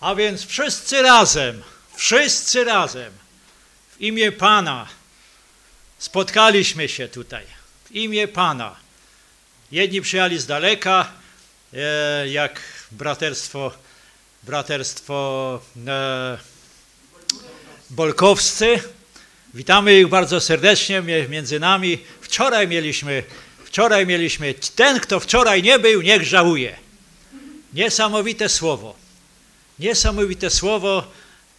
A więc wszyscy razem, wszyscy razem w imię Pana spotkaliśmy się tutaj. W imię Pana. Jedni przyjechali z daleka, e, jak braterstwo, braterstwo e, Bolkowscy. Witamy ich bardzo serdecznie między nami. Wczoraj mieliśmy, wczoraj mieliśmy, ten kto wczoraj nie był, niech żałuje. Niesamowite słowo. Niesamowite słowo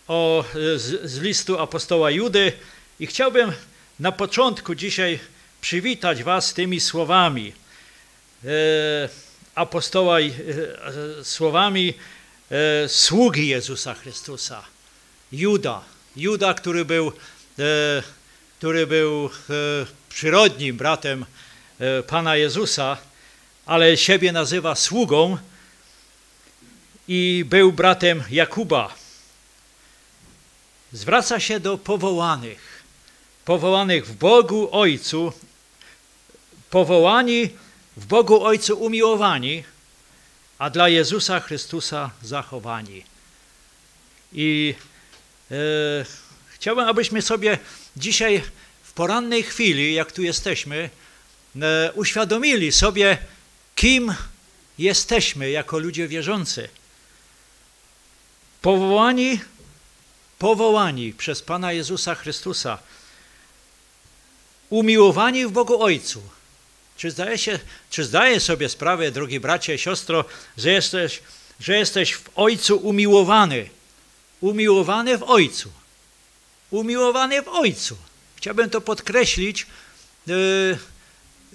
o, z, z listu apostoła Judy i chciałbym na początku dzisiaj przywitać was tymi słowami. E, apostoła, e, słowami e, sługi Jezusa Chrystusa. Juda. Juda, który był, e, który był e, przyrodnim bratem e, Pana Jezusa, ale siebie nazywa sługą i był bratem Jakuba. Zwraca się do powołanych, powołanych w Bogu Ojcu, powołani w Bogu Ojcu umiłowani, a dla Jezusa Chrystusa zachowani. I e, chciałbym, abyśmy sobie dzisiaj w porannej chwili, jak tu jesteśmy, e, uświadomili sobie, kim jesteśmy jako ludzie wierzący. Powołani, powołani przez Pana Jezusa Chrystusa, umiłowani w Bogu Ojcu. Czy zdaje, się, czy zdaje sobie sprawę, drogi bracie, siostro, że jesteś, że jesteś w Ojcu umiłowany? Umiłowany w Ojcu. Umiłowany w Ojcu. Chciałbym to podkreślić, yy,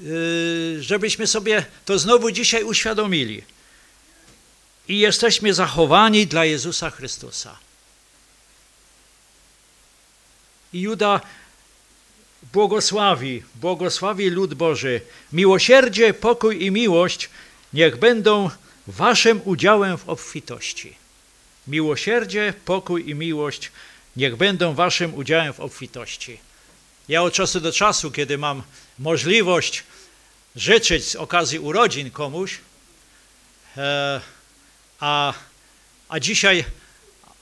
yy, żebyśmy sobie to znowu dzisiaj uświadomili. I jesteśmy zachowani dla Jezusa Chrystusa. I Juda błogosławi, błogosławi lud Boży. Miłosierdzie, pokój i miłość niech będą waszym udziałem w obfitości. Miłosierdzie, pokój i miłość niech będą waszym udziałem w obfitości. Ja od czasu do czasu, kiedy mam możliwość życzyć z okazji urodzin komuś, e, a, a dzisiaj,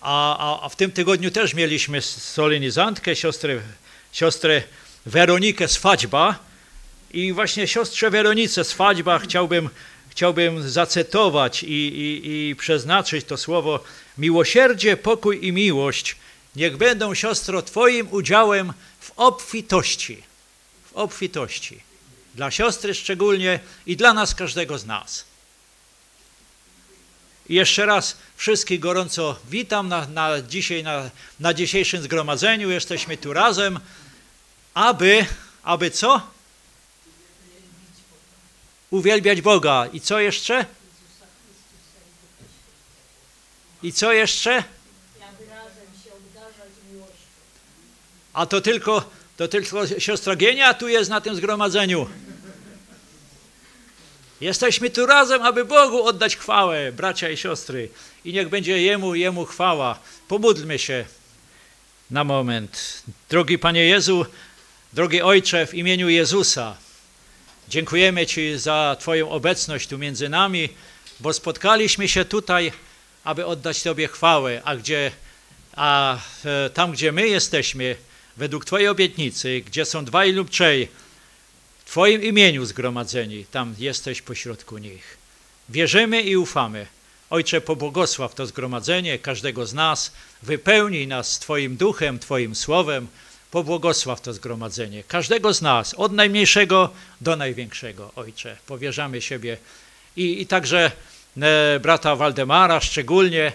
a, a, w tym tygodniu też mieliśmy solenizantkę, siostrę, siostrę Weronikę Swadźba i właśnie siostrze Weronice Swadźba chciałbym, chciałbym zacytować i, i, i przeznaczyć to słowo miłosierdzie, pokój i miłość niech będą, siostro, Twoim udziałem w obfitości. W obfitości. Dla siostry szczególnie i dla nas, każdego z nas. Jeszcze raz wszystkich gorąco witam na, na dzisiaj, na, na dzisiejszym zgromadzeniu. Jesteśmy tu razem, aby, aby co? Uwielbiać Boga. I co jeszcze? I co jeszcze? A to tylko, to tylko siostra Gienia tu jest na tym zgromadzeniu. Jesteśmy tu razem, aby Bogu oddać chwałę, bracia i siostry. I niech będzie Jemu, Jemu chwała. Pomódlmy się na moment. Drogi Panie Jezu, drogi Ojcze, w imieniu Jezusa, dziękujemy Ci za Twoją obecność tu między nami, bo spotkaliśmy się tutaj, aby oddać Tobie chwałę, a, gdzie, a e, tam, gdzie my jesteśmy, według Twojej obietnicy, gdzie są dwaj lub trzej, Twoim imieniu zgromadzeni, tam jesteś pośrodku nich. Wierzymy i ufamy. Ojcze, pobłogosław to zgromadzenie, każdego z nas, wypełnij nas Twoim duchem, Twoim słowem, pobłogosław to zgromadzenie, każdego z nas, od najmniejszego do największego, Ojcze. Powierzamy siebie i, i także e, brata Waldemara szczególnie,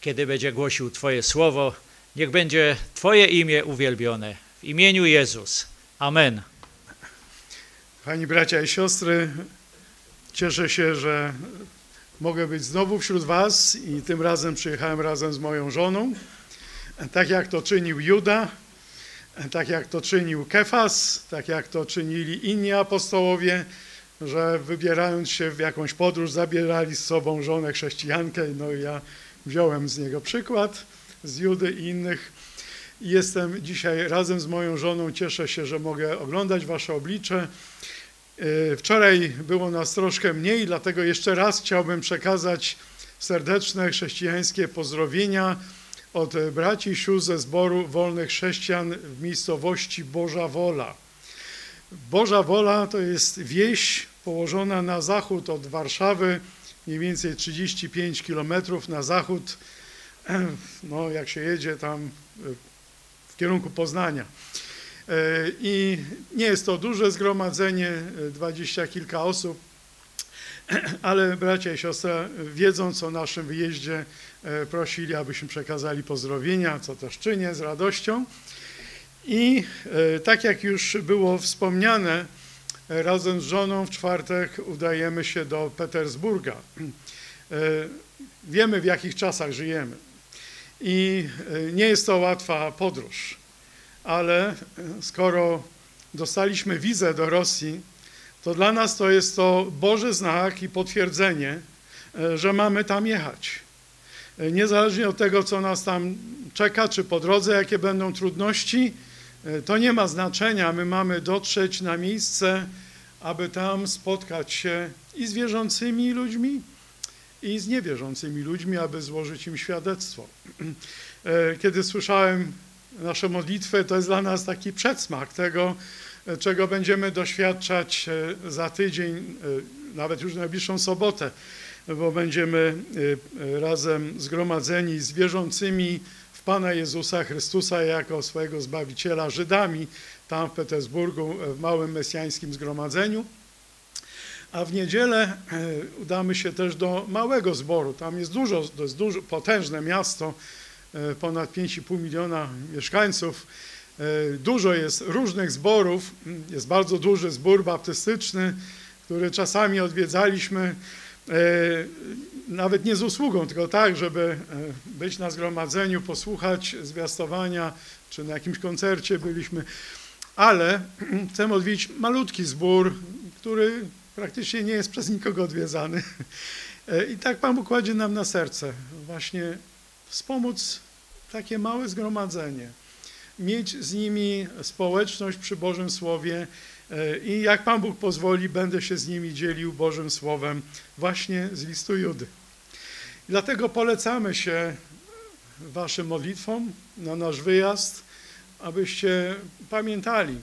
kiedy będzie głosił Twoje słowo, niech będzie Twoje imię uwielbione. W imieniu Jezus. Amen. Pani bracia i siostry, cieszę się, że mogę być znowu wśród Was i tym razem przyjechałem razem z moją żoną. Tak jak to czynił Juda, tak jak to czynił Kefas, tak jak to czynili inni apostołowie, że wybierając się w jakąś podróż zabierali z sobą żonę chrześcijankę. No i ja wziąłem z niego przykład, z Judy i innych. Jestem dzisiaj razem z moją żoną, cieszę się, że mogę oglądać Wasze oblicze. Wczoraj było nas troszkę mniej, dlatego jeszcze raz chciałbym przekazać serdeczne chrześcijańskie pozdrowienia od braci i sióstr ze zboru wolnych chrześcijan w miejscowości Boża Wola. Boża Wola to jest wieś położona na zachód od Warszawy, mniej więcej 35 kilometrów na zachód, no jak się jedzie tam w kierunku Poznania. I nie jest to duże zgromadzenie, dwadzieścia kilka osób, ale bracia i siostra, wiedząc o naszym wyjeździe, e, prosili, abyśmy przekazali pozdrowienia, co też czynię z radością. I e, tak jak już było wspomniane, razem z żoną w czwartek udajemy się do Petersburga. E, wiemy, w jakich czasach żyjemy. I nie jest to łatwa podróż, ale skoro dostaliśmy wizę do Rosji, to dla nas to jest to Boży znak i potwierdzenie, e, że mamy tam jechać. E, niezależnie od tego, co nas tam czeka, czy po drodze, jakie będą trudności, e, to nie ma znaczenia. My mamy dotrzeć na miejsce, aby tam spotkać się i z wierzącymi ludźmi, i z niewierzącymi ludźmi, aby złożyć im świadectwo. Kiedy słyszałem nasze modlitwy, to jest dla nas taki przedsmak tego, czego będziemy doświadczać e, za tydzień, e, nawet już najbliższą sobotę, bo będziemy e, razem zgromadzeni z wierzącymi w Pana Jezusa Chrystusa jako swojego Zbawiciela Żydami, tam w Petersburgu, w małym mesjańskim zgromadzeniu. A w niedzielę udamy się też do małego zboru. Tam jest dużo, to jest dużo, potężne miasto, ponad 5,5 miliona mieszkańców. E, dużo jest różnych zborów. Jest bardzo duży zbór baptystyczny, który czasami odwiedzaliśmy, e, nawet nie z usługą, tylko tak, żeby e, być na zgromadzeniu, posłuchać zwiastowania, czy na jakimś koncercie byliśmy. Ale chcemy odwiedzić malutki zbór, który praktycznie nie jest przez nikogo odwiedzany. I tak Pan Bóg nam na serce właśnie wspomóc takie małe zgromadzenie mieć z nimi społeczność przy Bożym Słowie e, i jak Pan Bóg pozwoli, będę się z nimi dzielił Bożym Słowem właśnie z listu Judy. Dlatego polecamy się Waszym modlitwom na nasz wyjazd, abyście pamiętali.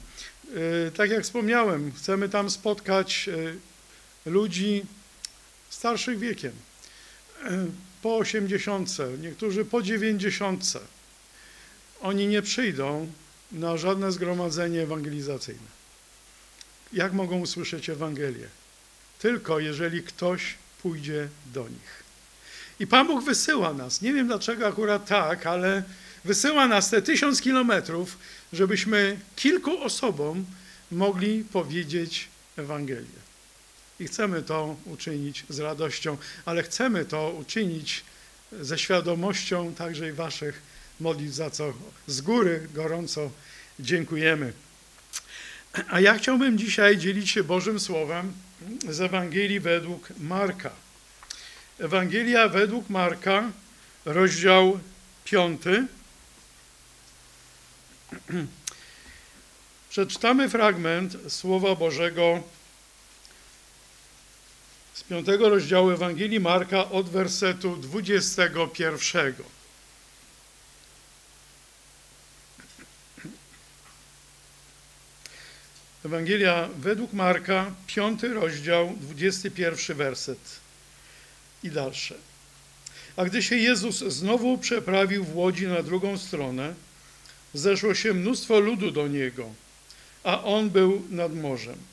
E, tak jak wspomniałem, chcemy tam spotkać e, ludzi starszych wiekiem, po 80, niektórzy po 90 oni nie przyjdą na żadne zgromadzenie ewangelizacyjne. Jak mogą usłyszeć Ewangelię? Tylko jeżeli ktoś pójdzie do nich. I Pan Bóg wysyła nas. Nie wiem dlaczego akurat tak, ale wysyła nas te tysiąc kilometrów, żebyśmy kilku osobom mogli powiedzieć Ewangelię. I chcemy to uczynić z radością, ale chcemy to uczynić ze świadomością także i waszych modlić, za co z góry gorąco dziękujemy. A ja chciałbym dzisiaj dzielić się Bożym Słowem z Ewangelii według Marka. Ewangelia według Marka, rozdział 5. Przeczytamy fragment Słowa Bożego z 5 rozdziału Ewangelii Marka od wersetu 21. Ewangelia według Marka, piąty rozdział, dwudziesty pierwszy werset i dalsze. A gdy się Jezus znowu przeprawił w łodzi na drugą stronę, zeszło się mnóstwo ludu do Niego, a On był nad morzem.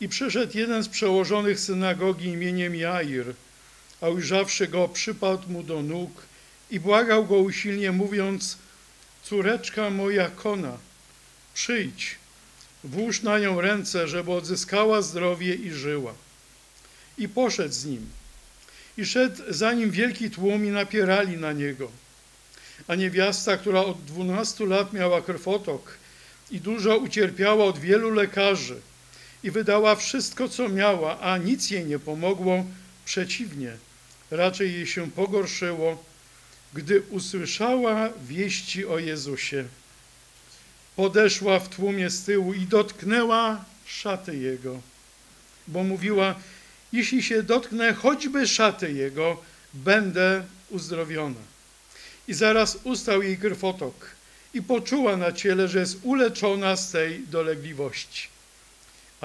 I przyszedł jeden z przełożonych synagogi imieniem Jair, a ujrzawszy go, przypadł mu do nóg i błagał go usilnie, mówiąc, córeczka moja kona, przyjdź, Włóż na nią ręce, żeby odzyskała zdrowie i żyła. I poszedł z nim. I szedł za nim wielki tłum i napierali na niego. A niewiasta, która od dwunastu lat miała krwotok i dużo ucierpiała od wielu lekarzy i wydała wszystko, co miała, a nic jej nie pomogło, przeciwnie, raczej jej się pogorszyło, gdy usłyszała wieści o Jezusie podeszła w tłumie z tyłu i dotknęła szaty jego, bo mówiła, jeśli się dotknę choćby szaty jego, będę uzdrowiona. I zaraz ustał jej krwotok i poczuła na ciele, że jest uleczona z tej dolegliwości.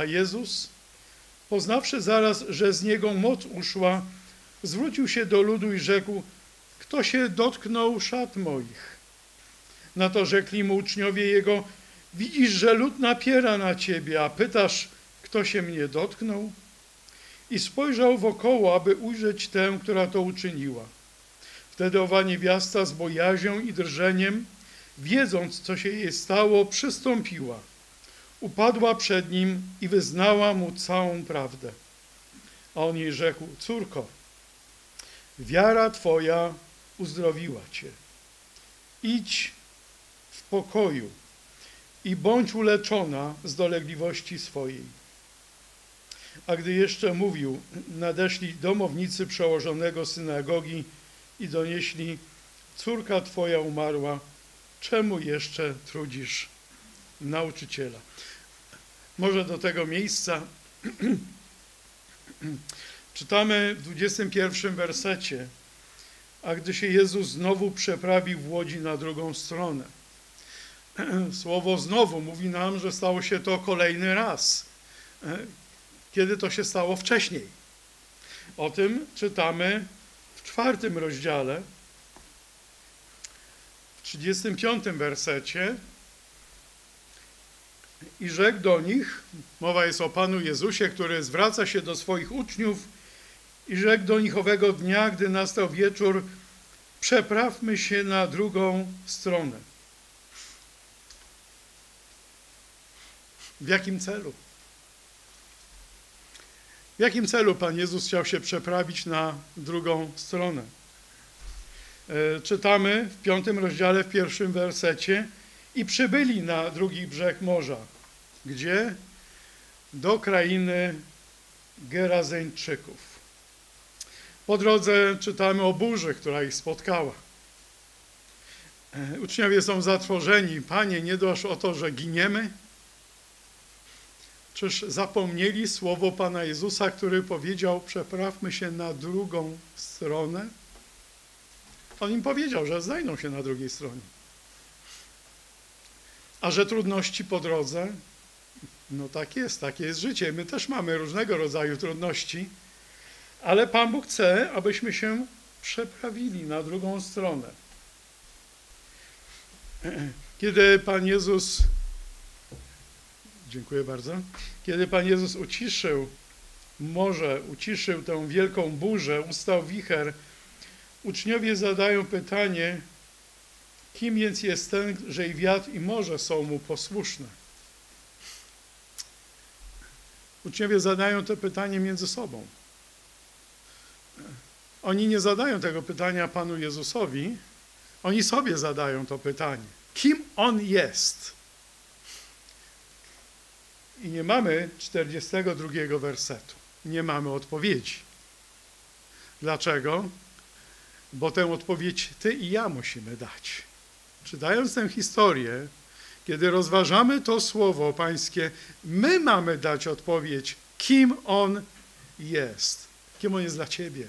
A Jezus, poznawszy zaraz, że z niego moc uszła, zwrócił się do ludu i rzekł, kto się dotknął szat moich? Na to rzekli mu uczniowie jego, widzisz, że lud napiera na ciebie, a pytasz, kto się mnie dotknął? I spojrzał wokoło, aby ujrzeć tę, która to uczyniła. Wtedy owa niewiasta z bojaźnią i drżeniem, wiedząc, co się jej stało, przystąpiła. Upadła przed nim i wyznała mu całą prawdę. A on jej rzekł, córko, wiara twoja uzdrowiła cię. Idź w pokoju i bądź uleczona z dolegliwości swojej. A gdy jeszcze mówił, nadeszli domownicy przełożonego synagogi i donieśli, córka twoja umarła, czemu jeszcze trudzisz nauczyciela? Może do tego miejsca czytamy w 21 wersecie, a gdy się Jezus znowu przeprawił w łodzi na drugą stronę. Słowo znowu mówi nam, że stało się to kolejny raz. Kiedy to się stało wcześniej? O tym czytamy w czwartym rozdziale, w 35 wersecie. I rzekł do nich, mowa jest o Panu Jezusie, który zwraca się do swoich uczniów, i rzekł do nich owego dnia, gdy nastał wieczór, przeprawmy się na drugą stronę. W jakim celu? W jakim celu Pan Jezus chciał się przeprawić na drugą stronę? E, czytamy w piątym rozdziale, w pierwszym wersecie i przybyli na drugi brzeg morza. Gdzie? Do krainy Gerazeńczyków. Po drodze czytamy o burzy, która ich spotkała. E, uczniowie są zatrwożeni. Panie, nie dosz o to, że giniemy? Czyż zapomnieli słowo Pana Jezusa, który powiedział, przeprawmy się na drugą stronę? On im powiedział, że znajdą się na drugiej stronie. A że trudności po drodze? No tak jest, takie jest życie. My też mamy różnego rodzaju trudności, ale Pan Bóg chce, abyśmy się przeprawili na drugą stronę. Kiedy Pan Jezus Dziękuję bardzo. Kiedy Pan Jezus uciszył morze, uciszył tę wielką burzę, ustał wicher, uczniowie zadają pytanie, kim więc jest ten, że i wiatr i morze są mu posłuszne? Uczniowie zadają to pytanie między sobą. Oni nie zadają tego pytania Panu Jezusowi, oni sobie zadają to pytanie. Kim On jest? I nie mamy 42 wersetu. Nie mamy odpowiedzi. Dlaczego? Bo tę odpowiedź ty i ja musimy dać. Czytając tę historię, kiedy rozważamy to słowo pańskie, my mamy dać odpowiedź, kim on jest. Kim on jest dla ciebie.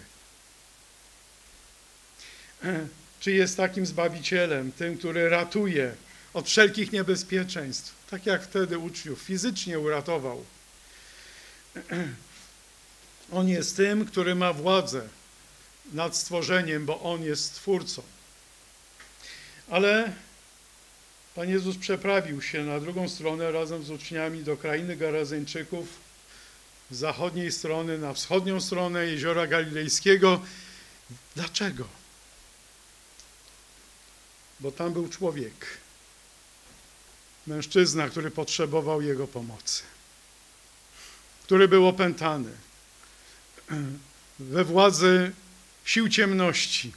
Czy jest takim zbawicielem, tym, który ratuje od wszelkich niebezpieczeństw, tak jak wtedy uczniów fizycznie uratował. On jest tym, który ma władzę nad stworzeniem, bo On jest Stwórcą. Ale Pan Jezus przeprawił się na drugą stronę razem z uczniami do krainy Garazeńczyków, z zachodniej strony na wschodnią stronę Jeziora Galilejskiego. Dlaczego? Bo tam był człowiek mężczyzna, który potrzebował jego pomocy, który był opętany we władzy sił ciemności.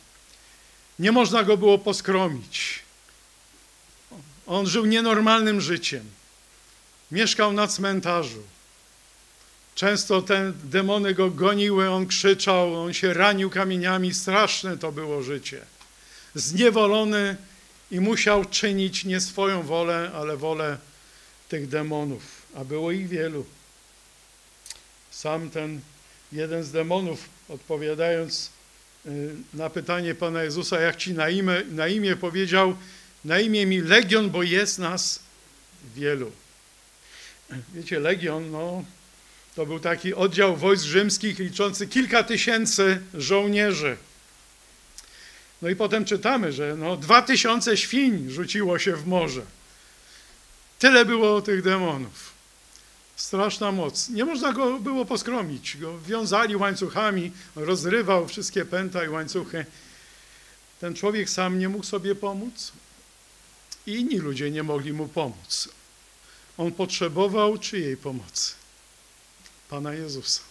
Nie można go było poskromić. On żył nienormalnym życiem. Mieszkał na cmentarzu. Często te demony go goniły, on krzyczał, on się ranił kamieniami. Straszne to było życie. Zniewolony i musiał czynić nie swoją wolę, ale wolę tych demonów, a było ich wielu. Sam ten jeden z demonów, odpowiadając na pytanie Pana Jezusa, jak ci na imię, na imię powiedział, na imię mi Legion, bo jest nas wielu. Wiecie, Legion, no, to był taki oddział wojsk rzymskich liczący kilka tysięcy żołnierzy. No i potem czytamy, że no, dwa tysiące świń rzuciło się w morze. Tyle było tych demonów. Straszna moc. Nie można go było poskromić. Go wiązali łańcuchami, rozrywał wszystkie pęta i łańcuchy. Ten człowiek sam nie mógł sobie pomóc i inni ludzie nie mogli mu pomóc. On potrzebował czyjej pomocy? Pana Jezusa.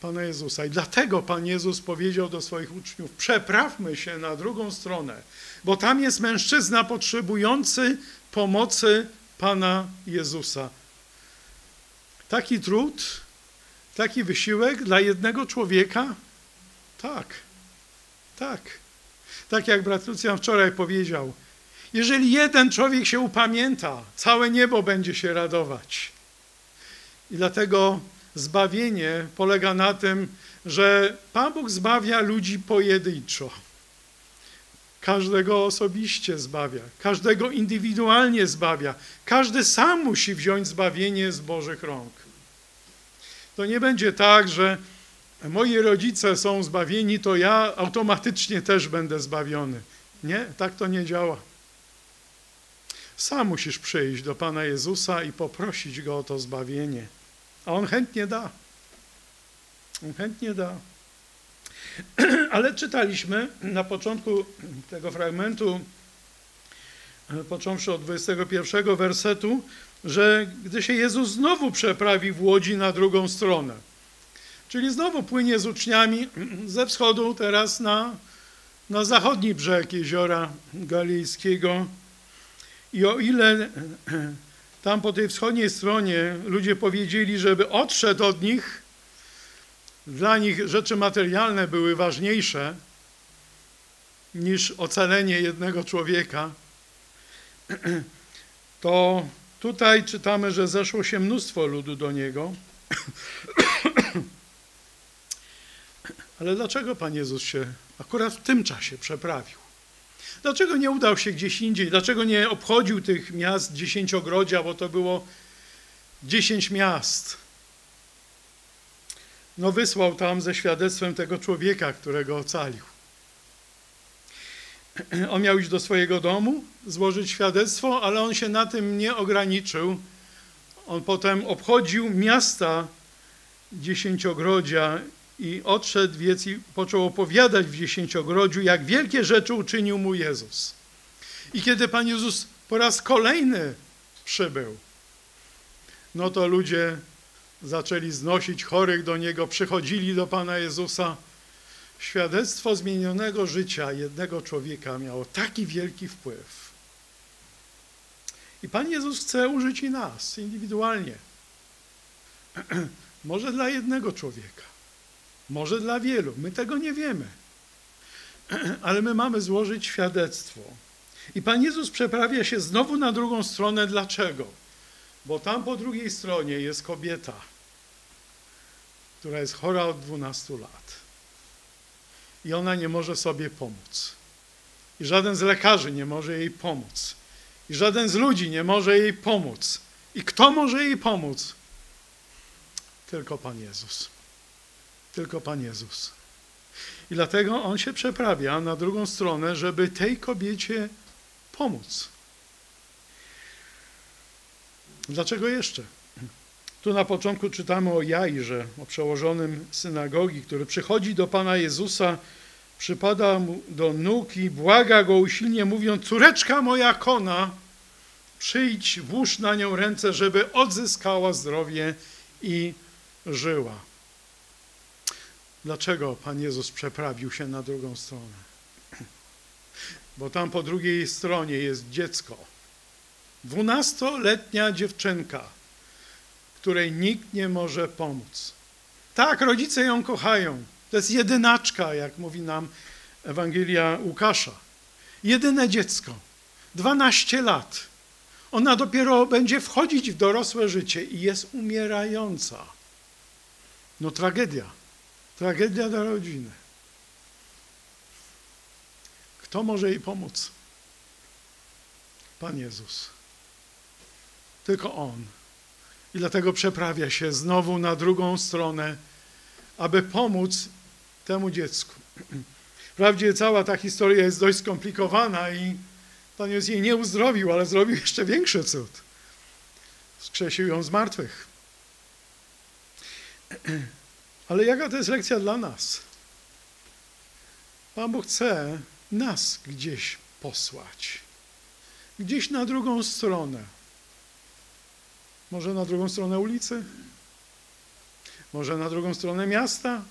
Pana Jezusa. I dlatego Pan Jezus powiedział do swoich uczniów: Przeprawmy się na drugą stronę, bo tam jest mężczyzna potrzebujący pomocy Pana Jezusa. Taki trud, taki wysiłek dla jednego człowieka? Tak, tak. Tak jak brat Lucjan wczoraj powiedział, jeżeli jeden człowiek się upamięta, całe niebo będzie się radować. I dlatego zbawienie polega na tym, że Pan Bóg zbawia ludzi pojedynczo. Każdego osobiście zbawia, każdego indywidualnie zbawia. Każdy sam musi wziąć zbawienie z Bożych rąk. To nie będzie tak, że moi rodzice są zbawieni, to ja automatycznie też będę zbawiony. Nie, tak to nie działa. Sam musisz przyjść do Pana Jezusa i poprosić Go o to zbawienie. A On chętnie da. On chętnie da. Ale czytaliśmy na początku tego fragmentu, począwszy od 21 wersetu, że gdy się Jezus znowu przeprawi w łodzi na drugą stronę, czyli znowu płynie z uczniami ze wschodu teraz na, na zachodni brzeg jeziora Galilejskiego. I o ile tam po tej wschodniej stronie ludzie powiedzieli, żeby odszedł od nich, dla nich rzeczy materialne były ważniejsze niż ocalenie jednego człowieka, to tutaj czytamy, że zeszło się mnóstwo ludu do niego. Ale dlaczego Pan Jezus się akurat w tym czasie przeprawił? Dlaczego nie udał się gdzieś indziej? Dlaczego nie obchodził tych miast dziesięciogrodzia, bo to było dziesięć miast? No wysłał tam ze świadectwem tego człowieka, którego ocalił. On miał iść do swojego domu, złożyć świadectwo, ale on się na tym nie ograniczył. On potem obchodził miasta dziesięciogrodzia i odszedł więc i począł opowiadać w dziesięciogrodziu, jak wielkie rzeczy uczynił mu Jezus. I kiedy Pan Jezus po raz kolejny przybył, no to ludzie zaczęli znosić chorych do Niego, przychodzili do Pana Jezusa. Świadectwo zmienionego życia jednego człowieka miało taki wielki wpływ. I Pan Jezus chce użyć i nas indywidualnie. Może dla jednego człowieka, może dla wielu. My tego nie wiemy. Ale my mamy złożyć świadectwo. I Pan Jezus przeprawia się znowu na drugą stronę. Dlaczego? Bo tam po drugiej stronie jest kobieta, która jest chora od 12 lat. I ona nie może sobie pomóc. I żaden z lekarzy nie może jej pomóc. I żaden z ludzi nie może jej pomóc. I kto może jej pomóc? Tylko Pan Jezus. Tylko Pan Jezus. I dlatego On się przeprawia na drugą stronę, żeby tej kobiecie pomóc. Dlaczego jeszcze? Tu na początku czytamy o Jairze, o przełożonym synagogi, który przychodzi do Pana Jezusa, przypada mu do nóg i błaga go usilnie, mówiąc: Córeczka moja kona, przyjdź, włóż na nią ręce, żeby odzyskała zdrowie i żyła. Dlaczego Pan Jezus przeprawił się na drugą stronę? Bo tam po drugiej stronie jest dziecko Dwunastoletnia dziewczynka, której nikt nie może pomóc. Tak, rodzice ją kochają. To jest jedynaczka, jak mówi nam Ewangelia Łukasza. Jedyne dziecko. 12 lat. Ona dopiero będzie wchodzić w dorosłe życie i jest umierająca. No tragedia. Tragedia dla rodziny. Kto może jej pomóc? Pan Jezus. Tylko On. I dlatego przeprawia się znowu na drugą stronę, aby pomóc temu dziecku. Wprawdzie cała ta historia jest dość skomplikowana i Pan Jezus jej nie uzdrowił, ale zrobił jeszcze większy cud. Wskrzesił ją z martwych. Ale jaka to jest lekcja dla nas? Pan Bóg chce nas gdzieś posłać. Gdzieś na drugą stronę. Może na drugą stronę ulicy? Może na drugą stronę miasta?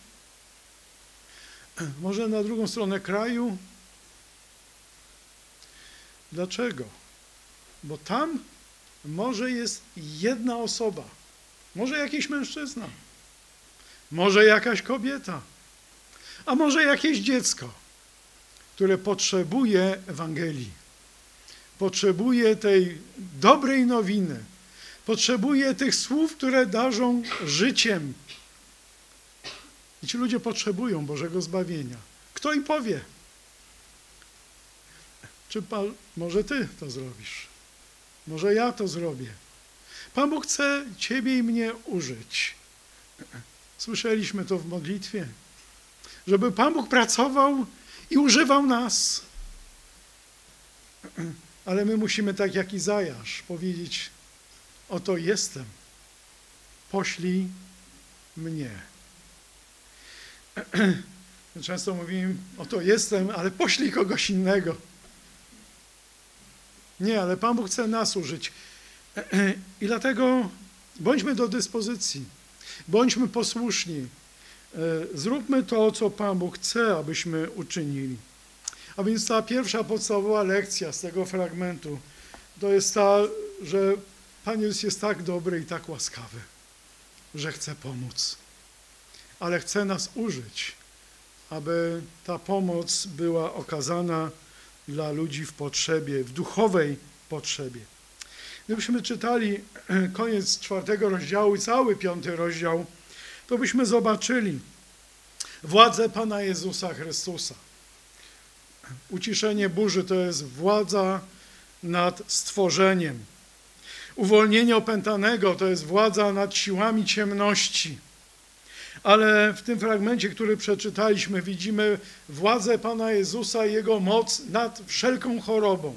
Może na drugą stronę kraju? Dlaczego? Bo tam może jest jedna osoba, może jakiś mężczyzna, może jakaś kobieta, a może jakieś dziecko, które potrzebuje Ewangelii, potrzebuje tej dobrej nowiny, potrzebuje tych słów, które darzą życiem. I ci ludzie potrzebują Bożego zbawienia. Kto im powie? Czy Pan, może Ty to zrobisz? Może ja to zrobię? Pan Bóg chce Ciebie i mnie użyć. Słyszeliśmy to w modlitwie. Żeby Pan Bóg pracował i używał nas. Ale my musimy, tak jak Izajasz, powiedzieć: Oto jestem, poślij mnie. Często mówimy: Oto jestem, ale poślij kogoś innego. Nie, ale Pan Bóg chce nas użyć. I dlatego bądźmy do dyspozycji, bądźmy posłuszni. E, zróbmy to, co Pan Bóg chce, abyśmy uczynili. A więc ta pierwsza podstawowa lekcja z tego fragmentu to jest ta, że Pan Jezus jest tak dobry i tak łaskawy, że chce pomóc. Ale chce nas użyć, aby ta pomoc była okazana dla ludzi w potrzebie, w duchowej potrzebie. Gdybyśmy czytali koniec czwartego rozdziału i cały piąty rozdział, to byśmy zobaczyli władzę Pana Jezusa Chrystusa. Uciszenie burzy to jest władza nad stworzeniem. Uwolnienie opętanego to jest władza nad siłami ciemności. Ale w tym fragmencie, który przeczytaliśmy, widzimy władzę Pana Jezusa i Jego moc nad wszelką chorobą.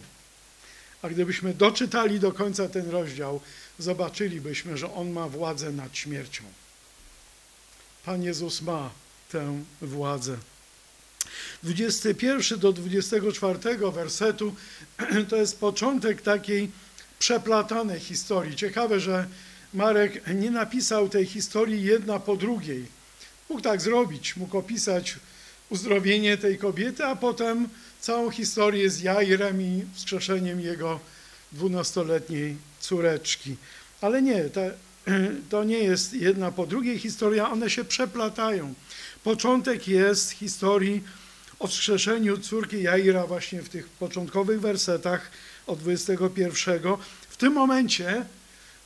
A gdybyśmy doczytali do końca ten rozdział, zobaczylibyśmy, że On ma władzę nad śmiercią. Pan Jezus ma tę władzę. 21 do 24 wersetu to jest początek takiej przeplatanej historii. Ciekawe, że Marek nie napisał tej historii jedna po drugiej. Mógł tak zrobić, mógł opisać uzdrowienie tej kobiety, a potem całą historię z Jairem i wskrzeszeniem jego dwunastoletniej córeczki. Ale nie, te, to nie jest jedna po drugiej historia, one się przeplatają. Początek jest historii o wskrzeszeniu córki Jaira właśnie w tych początkowych wersetach od 21. W tym momencie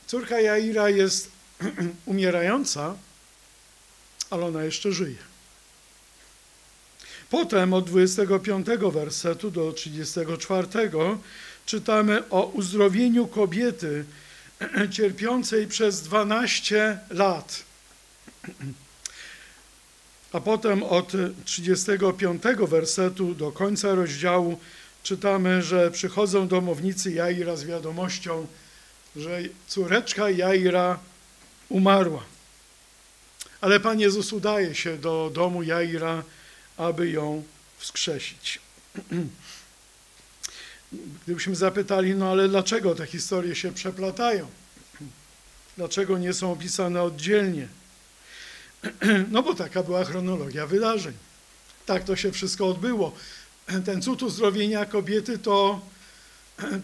Córka Jaira jest umierająca, ale ona jeszcze żyje. Potem od 25 wersetu do 34 czytamy o uzdrowieniu kobiety cierpiącej przez 12 lat. A potem od 35 wersetu do końca rozdziału czytamy, że przychodzą domownicy Jaira z wiadomością, że córeczka Jaira umarła. Ale Pan Jezus udaje się do domu Jaira, aby ją wskrzesić. Gdybyśmy zapytali, no ale dlaczego te historie się przeplatają? Dlaczego nie są opisane oddzielnie? No bo taka była chronologia wydarzeń. Tak to się wszystko odbyło. Ten cud uzdrowienia kobiety to,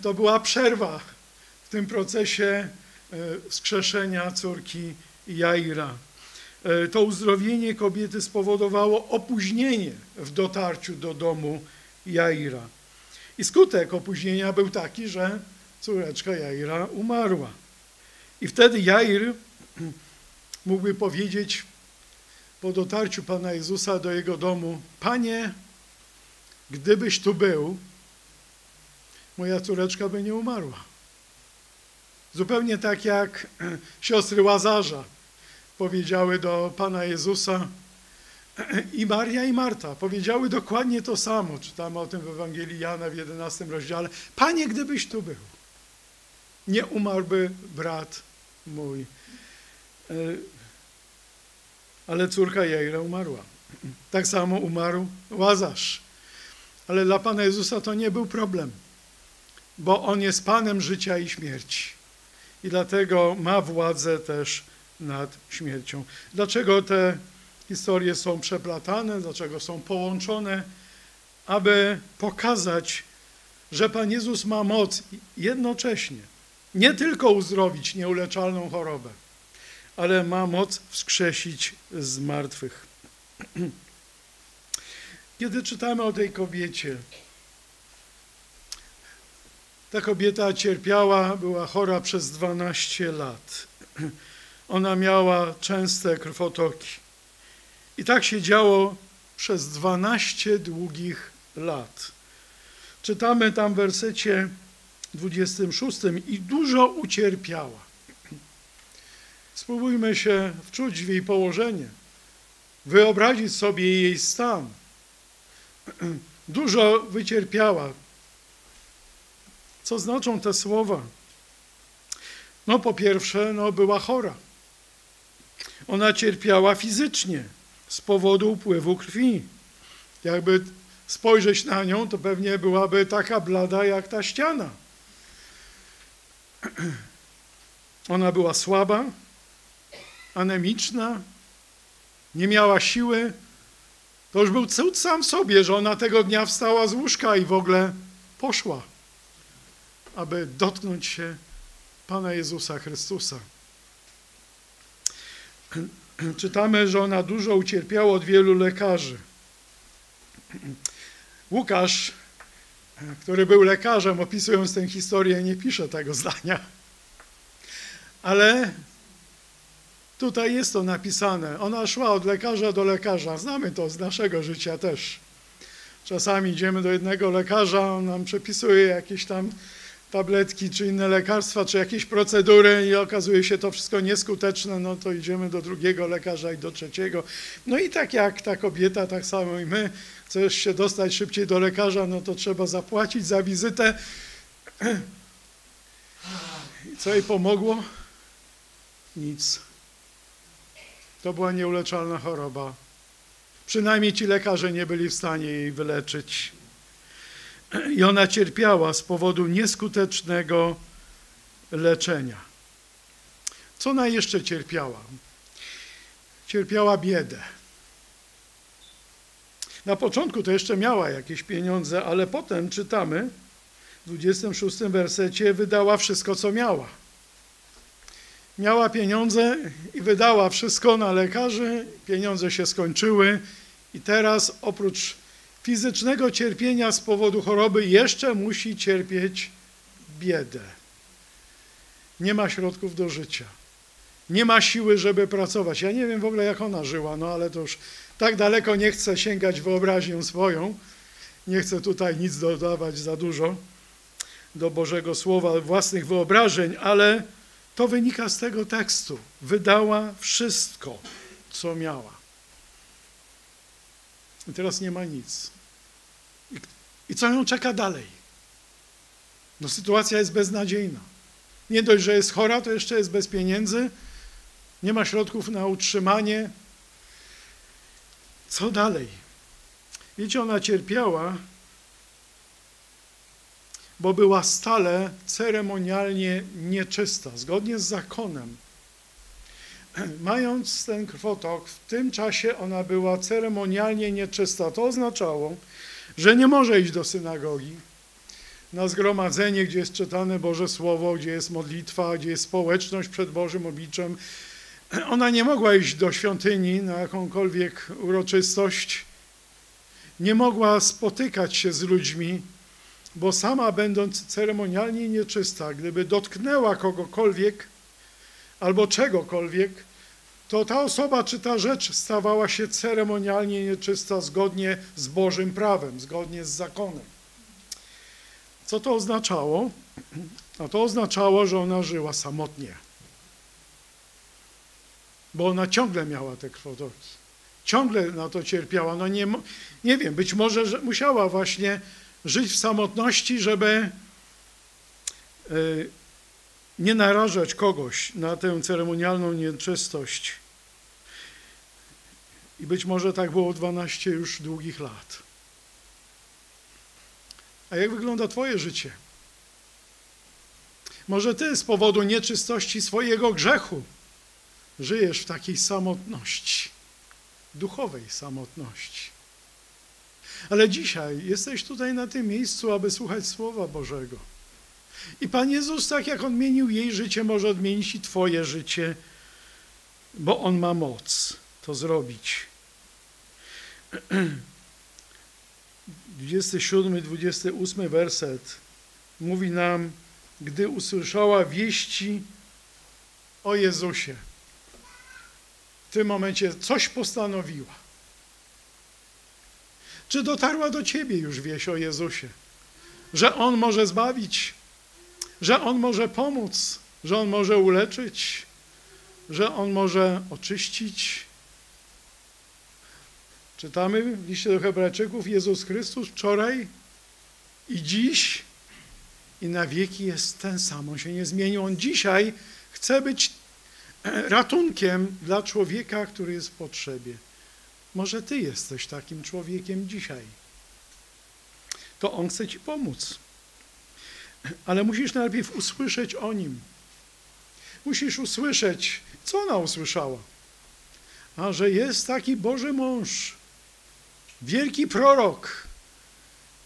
to była przerwa tym procesie e, wskrzeszenia córki Jaira. E, to uzdrowienie kobiety spowodowało opóźnienie w dotarciu do domu Jaira. I skutek opóźnienia był taki, że córeczka Jaira umarła. I wtedy Jair mógłby powiedzieć, po dotarciu Pana Jezusa do jego domu: Panie, gdybyś tu był, moja córeczka by nie umarła. Zupełnie tak jak siostry Łazarza powiedziały do Pana Jezusa i Maria i Marta powiedziały dokładnie to samo. Czytamy o tym w Ewangelii Jana w 11 rozdziale. Panie, gdybyś tu był, nie umarłby brat mój. E, ale córka Jejra umarła. Tak samo umarł Łazarz. Ale dla Pana Jezusa to nie był problem, bo On jest Panem życia i śmierci. I dlatego ma władzę też nad śmiercią. Dlaczego te historie są przeplatane, dlaczego są połączone? Aby pokazać, że Pan Jezus ma moc jednocześnie nie tylko uzdrowić nieuleczalną chorobę, ale ma moc wskrzesić z martwych. Kiedy czytamy o tej kobiecie, ta kobieta cierpiała, była chora przez 12 lat. Ona miała częste krwotoki. I tak się działo przez 12 długich lat. Czytamy tam w wersecie 26 i dużo ucierpiała. Spróbujmy się wczuć w jej położenie, wyobrazić sobie jej stan. Dużo wycierpiała. Co znaczą te słowa? No po pierwsze, no była chora. Ona cierpiała fizycznie z powodu upływu krwi. Jakby spojrzeć na nią, to pewnie byłaby taka blada jak ta ściana. Ona była słaba, anemiczna, nie miała siły. To już był cud sam sobie, że ona tego dnia wstała z łóżka i w ogóle poszła, aby dotknąć się Pana Jezusa Chrystusa. Czytamy, że ona dużo ucierpiała od wielu lekarzy. Łukasz który był lekarzem, opisując tę historię, nie pisze tego zdania. Ale tutaj jest to napisane. Ona szła od lekarza do lekarza. Znamy to z naszego życia też. Czasami idziemy do jednego lekarza, on nam przepisuje jakieś tam tabletki, czy inne lekarstwa, czy jakieś procedury i okazuje się to wszystko nieskuteczne, no to idziemy do drugiego lekarza i do trzeciego. No i tak jak ta kobieta, tak samo i my, chcesz się dostać szybciej do lekarza, no to trzeba zapłacić za wizytę. I co jej pomogło? Nic. To była nieuleczalna choroba. Przynajmniej ci lekarze nie byli w stanie jej wyleczyć. I ona cierpiała z powodu nieskutecznego leczenia. Co ona jeszcze cierpiała? Cierpiała biedę. Na początku to jeszcze miała jakieś pieniądze, ale potem czytamy w 26 wersecie, wydała wszystko, co miała. Miała pieniądze i wydała wszystko na lekarzy, pieniądze się skończyły i teraz oprócz fizycznego cierpienia z powodu choroby jeszcze musi cierpieć biedę. Nie ma środków do życia. Nie ma siły, żeby pracować. Ja nie wiem w ogóle, jak ona żyła, no ale to już tak daleko nie chcę sięgać wyobraźnią swoją. Nie chcę tutaj nic dodawać za dużo do Bożego Słowa, własnych wyobrażeń, ale to wynika z tego tekstu. Wydała wszystko, co miała. I teraz nie ma nic. I, I, co ją czeka dalej? No sytuacja jest beznadziejna. Nie dość, że jest chora, to jeszcze jest bez pieniędzy, nie ma środków na utrzymanie, co dalej? Wiecie, ona cierpiała, bo była stale ceremonialnie nieczysta, zgodnie z zakonem. Mając ten krwotok, w tym czasie ona była ceremonialnie nieczysta. To oznaczało, że nie może iść do synagogi, na zgromadzenie, gdzie jest czytane Boże Słowo, gdzie jest modlitwa, gdzie jest społeczność przed Bożym obliczem, ona nie mogła iść do świątyni na jakąkolwiek uroczystość, nie mogła spotykać się z ludźmi, bo sama będąc ceremonialnie nieczysta, gdyby dotknęła kogokolwiek albo czegokolwiek, to ta osoba czy ta rzecz stawała się ceremonialnie nieczysta zgodnie z Bożym prawem, zgodnie z zakonem. Co to oznaczało? A to oznaczało, że ona żyła samotnie. Bo ona ciągle miała te krwotoki. Ciągle na to cierpiała. No nie, nie wiem, być może że musiała właśnie żyć w samotności, żeby y, nie narażać kogoś na tę ceremonialną nieczystość. I być może tak było 12 już długich lat. A jak wygląda Twoje życie? Może Ty z powodu nieczystości swojego grzechu żyjesz w takiej samotności, duchowej samotności. Ale dzisiaj jesteś tutaj na tym miejscu, aby słuchać Słowa Bożego. I Pan Jezus, tak jak On mienił jej życie, może odmienić i Twoje życie, bo On ma moc to zrobić. 27-28 werset mówi nam, gdy usłyszała wieści o Jezusie. W tym momencie coś postanowiła. Czy dotarła do Ciebie już wieść o Jezusie? Że On może zbawić, że On może pomóc, że On może uleczyć, że On może oczyścić. Czytamy w liście do Hebrajczyków, Jezus Chrystus wczoraj i dziś i na wieki jest ten sam. On się nie zmienił. On dzisiaj chce być ratunkiem dla człowieka, który jest w potrzebie. Może ty jesteś takim człowiekiem dzisiaj. To on chce ci pomóc. Ale musisz najpierw usłyszeć o nim. Musisz usłyszeć, co ona usłyszała. A że jest taki Boży mąż, wielki prorok,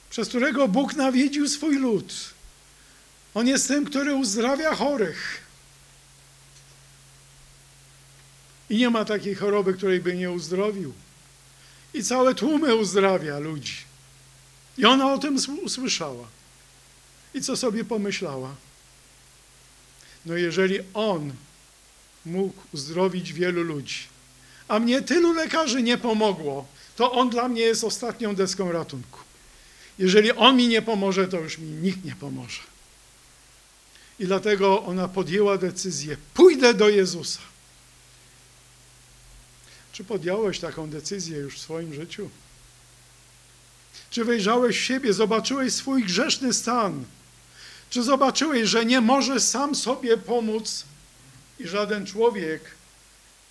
przez którego Bóg nawiedził swój lud. On jest tym, który uzdrawia chorych. I nie ma takiej choroby, której by nie uzdrowił. I całe tłumy uzdrawia ludzi. I ona o tym usłyszała. I co sobie pomyślała? No jeżeli on mógł uzdrowić wielu ludzi, a mnie tylu lekarzy nie pomogło, to on dla mnie jest ostatnią deską ratunku. Jeżeli on mi nie pomoże, to już mi nikt nie pomoże. I dlatego ona podjęła decyzję: pójdę do Jezusa. Czy podjąłeś taką decyzję już w swoim życiu? Czy wejrzałeś w siebie, zobaczyłeś swój grzeszny stan? Czy zobaczyłeś, że nie możesz sam sobie pomóc i żaden człowiek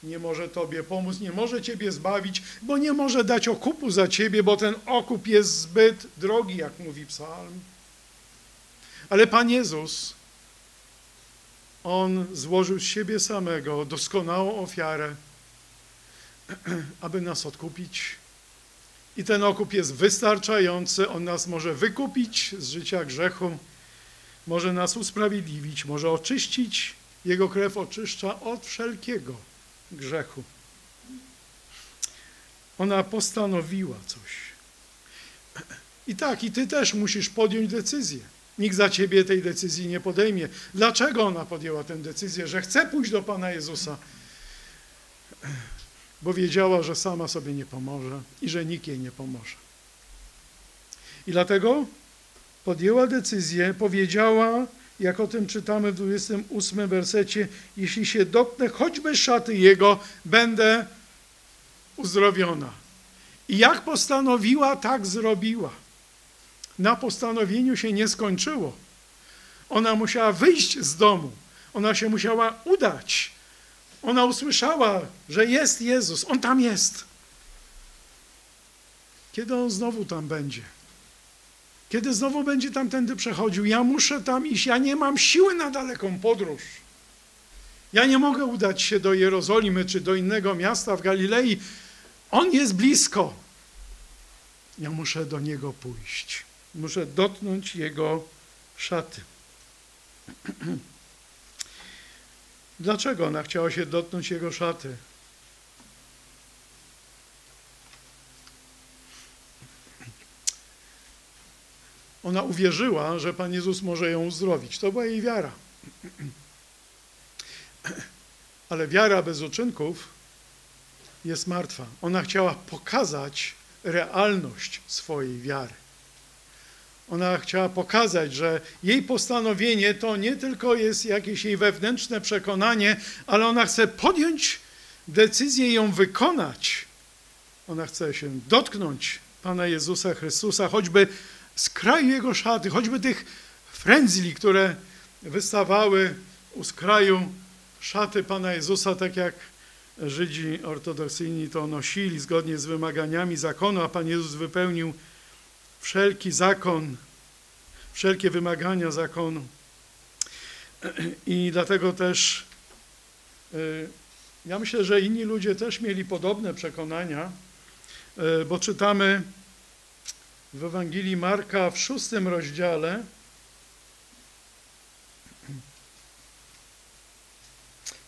nie może Tobie pomóc, nie może Ciebie zbawić, bo nie może dać okupu za Ciebie, bo ten okup jest zbyt drogi, jak mówi psalm. Ale Pan Jezus, On złożył z siebie samego doskonałą ofiarę, aby nas odkupić. I ten okup jest wystarczający, On nas może wykupić z życia grzechu, może nas usprawiedliwić, może oczyścić, Jego krew oczyszcza od wszelkiego grzechu. Ona postanowiła coś. I tak, i ty też musisz podjąć decyzję. Nikt za ciebie tej decyzji nie podejmie. Dlaczego ona podjęła tę decyzję, że chce pójść do Pana Jezusa? Bo wiedziała, że sama sobie nie pomoże i że nikt jej nie pomoże. I dlatego podjęła decyzję, powiedziała, jak o tym czytamy w 28 wersecie, jeśli się dotknę choćby szaty Jego, będę uzdrowiona. I jak postanowiła, tak zrobiła. Na postanowieniu się nie skończyło. Ona musiała wyjść z domu. Ona się musiała udać. Ona usłyszała, że jest Jezus. On tam jest. Kiedy on znowu tam będzie? Kiedy znowu będzie tamtędy przechodził, ja muszę tam iść, ja nie mam siły na daleką podróż. Ja nie mogę udać się do Jerozolimy czy do innego miasta w Galilei. On jest blisko. Ja muszę do niego pójść. Muszę dotknąć jego szaty. Dlaczego ona chciała się dotknąć jego szaty? Ona uwierzyła, że Pan Jezus może ją uzdrowić. To była jej wiara. Ale wiara bez uczynków jest martwa. Ona chciała pokazać realność swojej wiary. Ona chciała pokazać, że jej postanowienie to nie tylko jest jakieś jej wewnętrzne przekonanie, ale ona chce podjąć decyzję ją wykonać. Ona chce się dotknąć Pana Jezusa Chrystusa, choćby z kraju Jego szaty, choćby tych frędzli, które wystawały u skraju szaty Pana Jezusa, tak jak Żydzi ortodoksyjni to nosili zgodnie z wymaganiami zakonu, a Pan Jezus wypełnił wszelki zakon, wszelkie wymagania zakonu. I dlatego też y, ja myślę, że inni ludzie też mieli podobne przekonania, y, bo czytamy w Ewangelii Marka w szóstym rozdziale,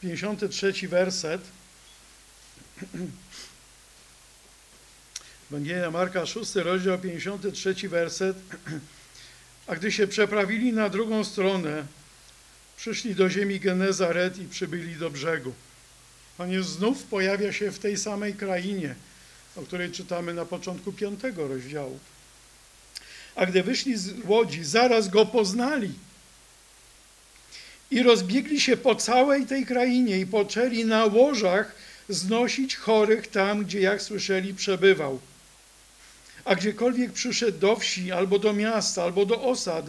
pięćdziesiąty trzeci werset. Ewangelia Marka, 6 rozdział, 53 werset. A gdy się przeprawili na drugą stronę, przyszli do ziemi Genezaret i przybyli do brzegu. Pan Jezus znów pojawia się w tej samej krainie, o której czytamy na początku piątego rozdziału. A gdy wyszli z łodzi, zaraz go poznali i rozbiegli się po całej tej krainie i poczęli na łożach znosić chorych tam, gdzie, jak słyszeli, przebywał. A gdziekolwiek przyszedł do wsi, albo do miasta, albo do osad,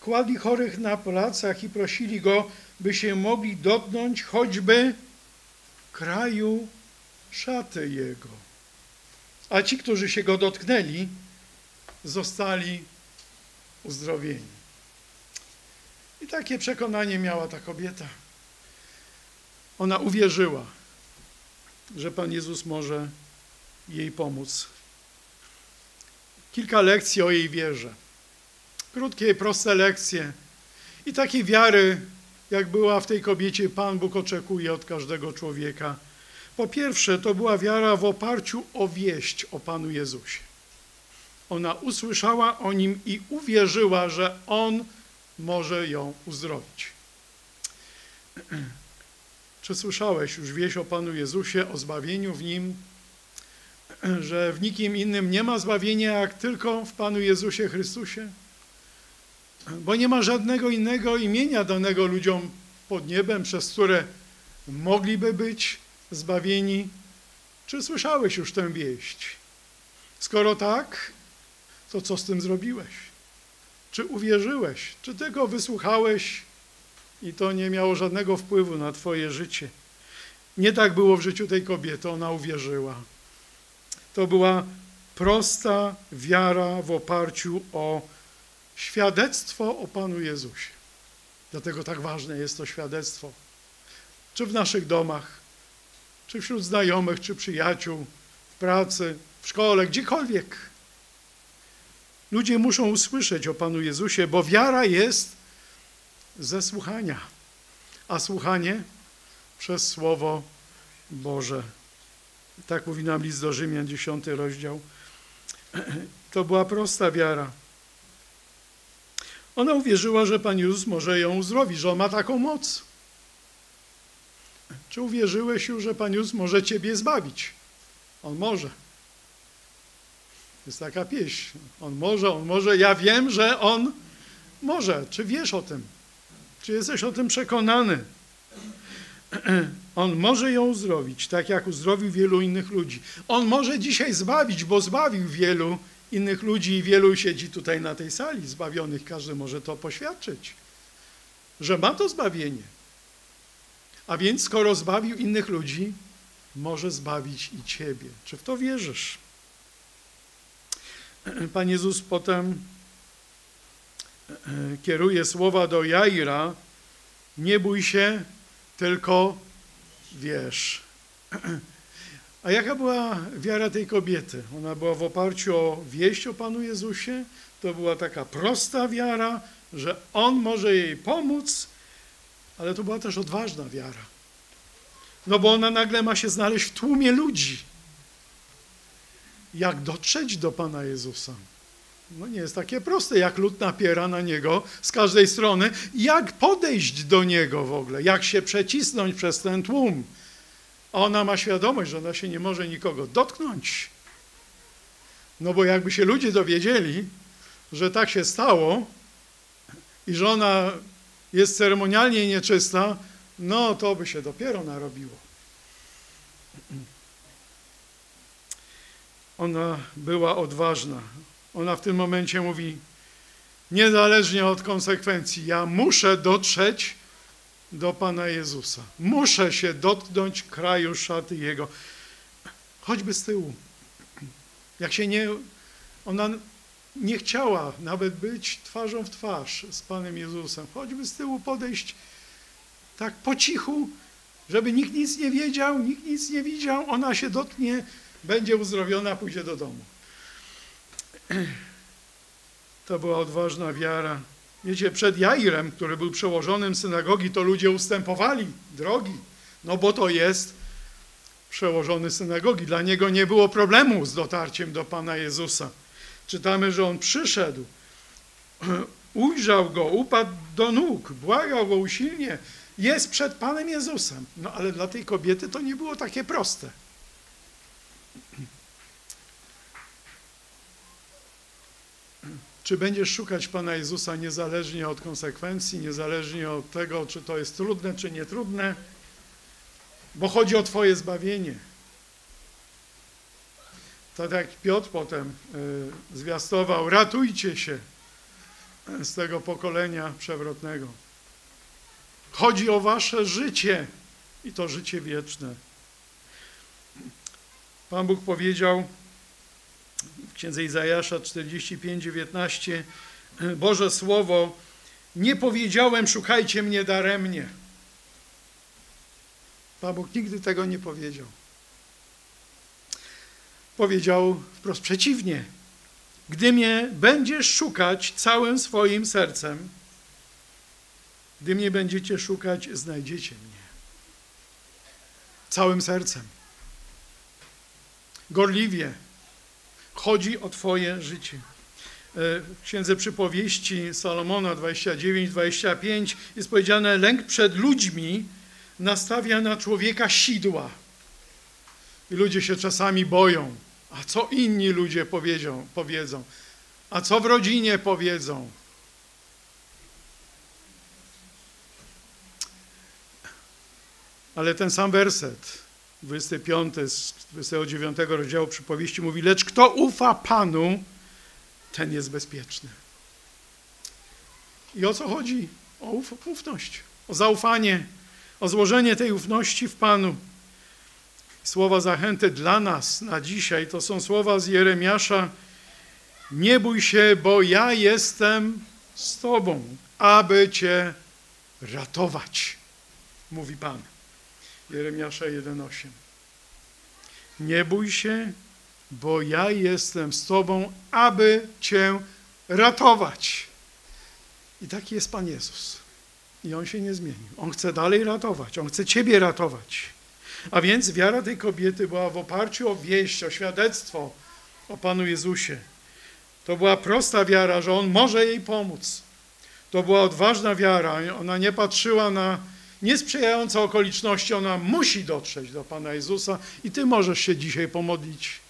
kładli chorych na placach i prosili go, by się mogli dotknąć choćby kraju szaty jego. A ci, którzy się go dotknęli, zostali uzdrowieni. I takie przekonanie miała ta kobieta. Ona uwierzyła, że Pan Jezus może jej pomóc. Kilka lekcji o jej wierze. Krótkie, proste lekcje. I takiej wiary, jak była w tej kobiecie, Pan Bóg oczekuje od każdego człowieka. Po pierwsze, to była wiara w oparciu o wieść o Panu Jezusie. Ona usłyszała o Nim i uwierzyła, że On może ją uzdrowić. Czy słyszałeś już wieść o Panu Jezusie, o zbawieniu w Nim, że w nikim innym nie ma zbawienia, jak tylko w Panu Jezusie Chrystusie? Bo nie ma żadnego innego imienia danego ludziom pod niebem, przez które mogliby być zbawieni. Czy słyszałeś już tę wieść? Skoro tak, to co z tym zrobiłeś? Czy uwierzyłeś? Czy tego wysłuchałeś i to nie miało żadnego wpływu na Twoje życie? Nie tak było w życiu tej kobiety, ona uwierzyła. To była prosta wiara w oparciu o świadectwo o Panu Jezusie. Dlatego tak ważne jest to świadectwo. Czy w naszych domach, czy wśród znajomych, czy przyjaciół, w pracy, w szkole, gdziekolwiek. Ludzie muszą usłyszeć o Panu Jezusie, bo wiara jest ze słuchania, a słuchanie przez Słowo Boże. Tak mówi nam list do Rzymian, 10 rozdział. To była prosta wiara. Ona uwierzyła, że Pan Jezus może ją uzdrowić, że On ma taką moc. Czy uwierzyłeś już, że Pan Jezus może Ciebie zbawić? On może. Jest taka pieśń. On może, on może. Ja wiem, że on może. Czy wiesz o tym? Czy jesteś o tym przekonany? On może ją uzdrowić, tak jak uzdrowił wielu innych ludzi. On może dzisiaj zbawić, bo zbawił wielu innych ludzi i wielu siedzi tutaj na tej sali zbawionych. Każdy może to poświadczyć, że ma to zbawienie. A więc skoro zbawił innych ludzi, może zbawić i ciebie. Czy w to wierzysz? Pan Jezus potem kieruje słowa do Jaira, nie bój się, tylko wierz. A jaka była wiara tej kobiety? Ona była w oparciu o wieść o Panu Jezusie. To była taka prosta wiara, że On może jej pomóc, ale to była też odważna wiara. No bo ona nagle ma się znaleźć w tłumie ludzi jak dotrzeć do Pana Jezusa. No nie jest takie proste, jak lud napiera na Niego z każdej strony. Jak podejść do Niego w ogóle? Jak się przecisnąć przez ten tłum? ona ma świadomość, że ona się nie może nikogo dotknąć. No bo jakby się ludzie dowiedzieli, że tak się stało i że ona jest ceremonialnie nieczysta, no to by się dopiero narobiło. Ona była odważna. Ona w tym momencie mówi, niezależnie od konsekwencji, ja muszę dotrzeć do Pana Jezusa. Muszę się dotknąć kraju szaty Jego, choćby z tyłu. Jak się nie, ona nie chciała nawet być twarzą w twarz z Panem Jezusem, choćby z tyłu podejść tak po cichu, żeby nikt nic nie wiedział, nikt nic nie widział, ona się dotknie, będzie uzdrowiona, pójdzie do domu. To była odważna wiara. Wiecie, przed Jairem, który był przełożonym synagogi, to ludzie ustępowali drogi, no bo to jest przełożony synagogi. Dla niego nie było problemu z dotarciem do Pana Jezusa. Czytamy, że on przyszedł, ujrzał go, upadł do nóg, błagał go usilnie, jest przed Panem Jezusem. No ale dla tej kobiety to nie było takie proste. Czy będziesz szukać Pana Jezusa niezależnie od konsekwencji, niezależnie od tego, czy to jest trudne, czy nietrudne, bo chodzi o Twoje zbawienie. Tak jak Piotr potem y, zwiastował, ratujcie się z tego pokolenia przewrotnego. Chodzi o wasze życie i to życie wieczne. Pan Bóg powiedział księdze Izajasza 45, 19 Boże Słowo, nie powiedziałem szukajcie mnie daremnie. Pan Bóg nigdy tego nie powiedział. Powiedział wprost przeciwnie. Gdy mnie będziesz szukać całym swoim sercem, gdy mnie będziecie szukać, znajdziecie mnie. Całym sercem. Gorliwie. Chodzi o Twoje życie. E, w Księdze Przypowieści Salomona 29-25 jest powiedziane, lęk przed ludźmi nastawia na człowieka sidła. I ludzie się czasami boją. A co inni ludzie powiedzą? powiedzą? A co w rodzinie powiedzą? Ale ten sam werset, 25 z 29 rozdziału przypowieści mówi, lecz kto ufa Panu, ten jest bezpieczny. I o co chodzi? O uf ufność, o zaufanie, o złożenie tej ufności w Panu. Słowa zachęty dla nas na dzisiaj to są słowa z Jeremiasza. Nie bój się, bo ja jestem z Tobą, aby Cię ratować, mówi Pan. Jeremiasza 1,8. Nie bój się, bo ja jestem z Tobą, aby Cię ratować. I taki jest Pan Jezus. I On się nie zmienił. On chce dalej ratować. On chce Ciebie ratować. A więc wiara tej kobiety była w oparciu o wieść, o świadectwo o Panu Jezusie. To była prosta wiara, że On może jej pomóc. To była odważna wiara. Ona nie patrzyła na niesprzyjające okoliczności, ona musi dotrzeć do Pana Jezusa i Ty możesz się dzisiaj pomodlić.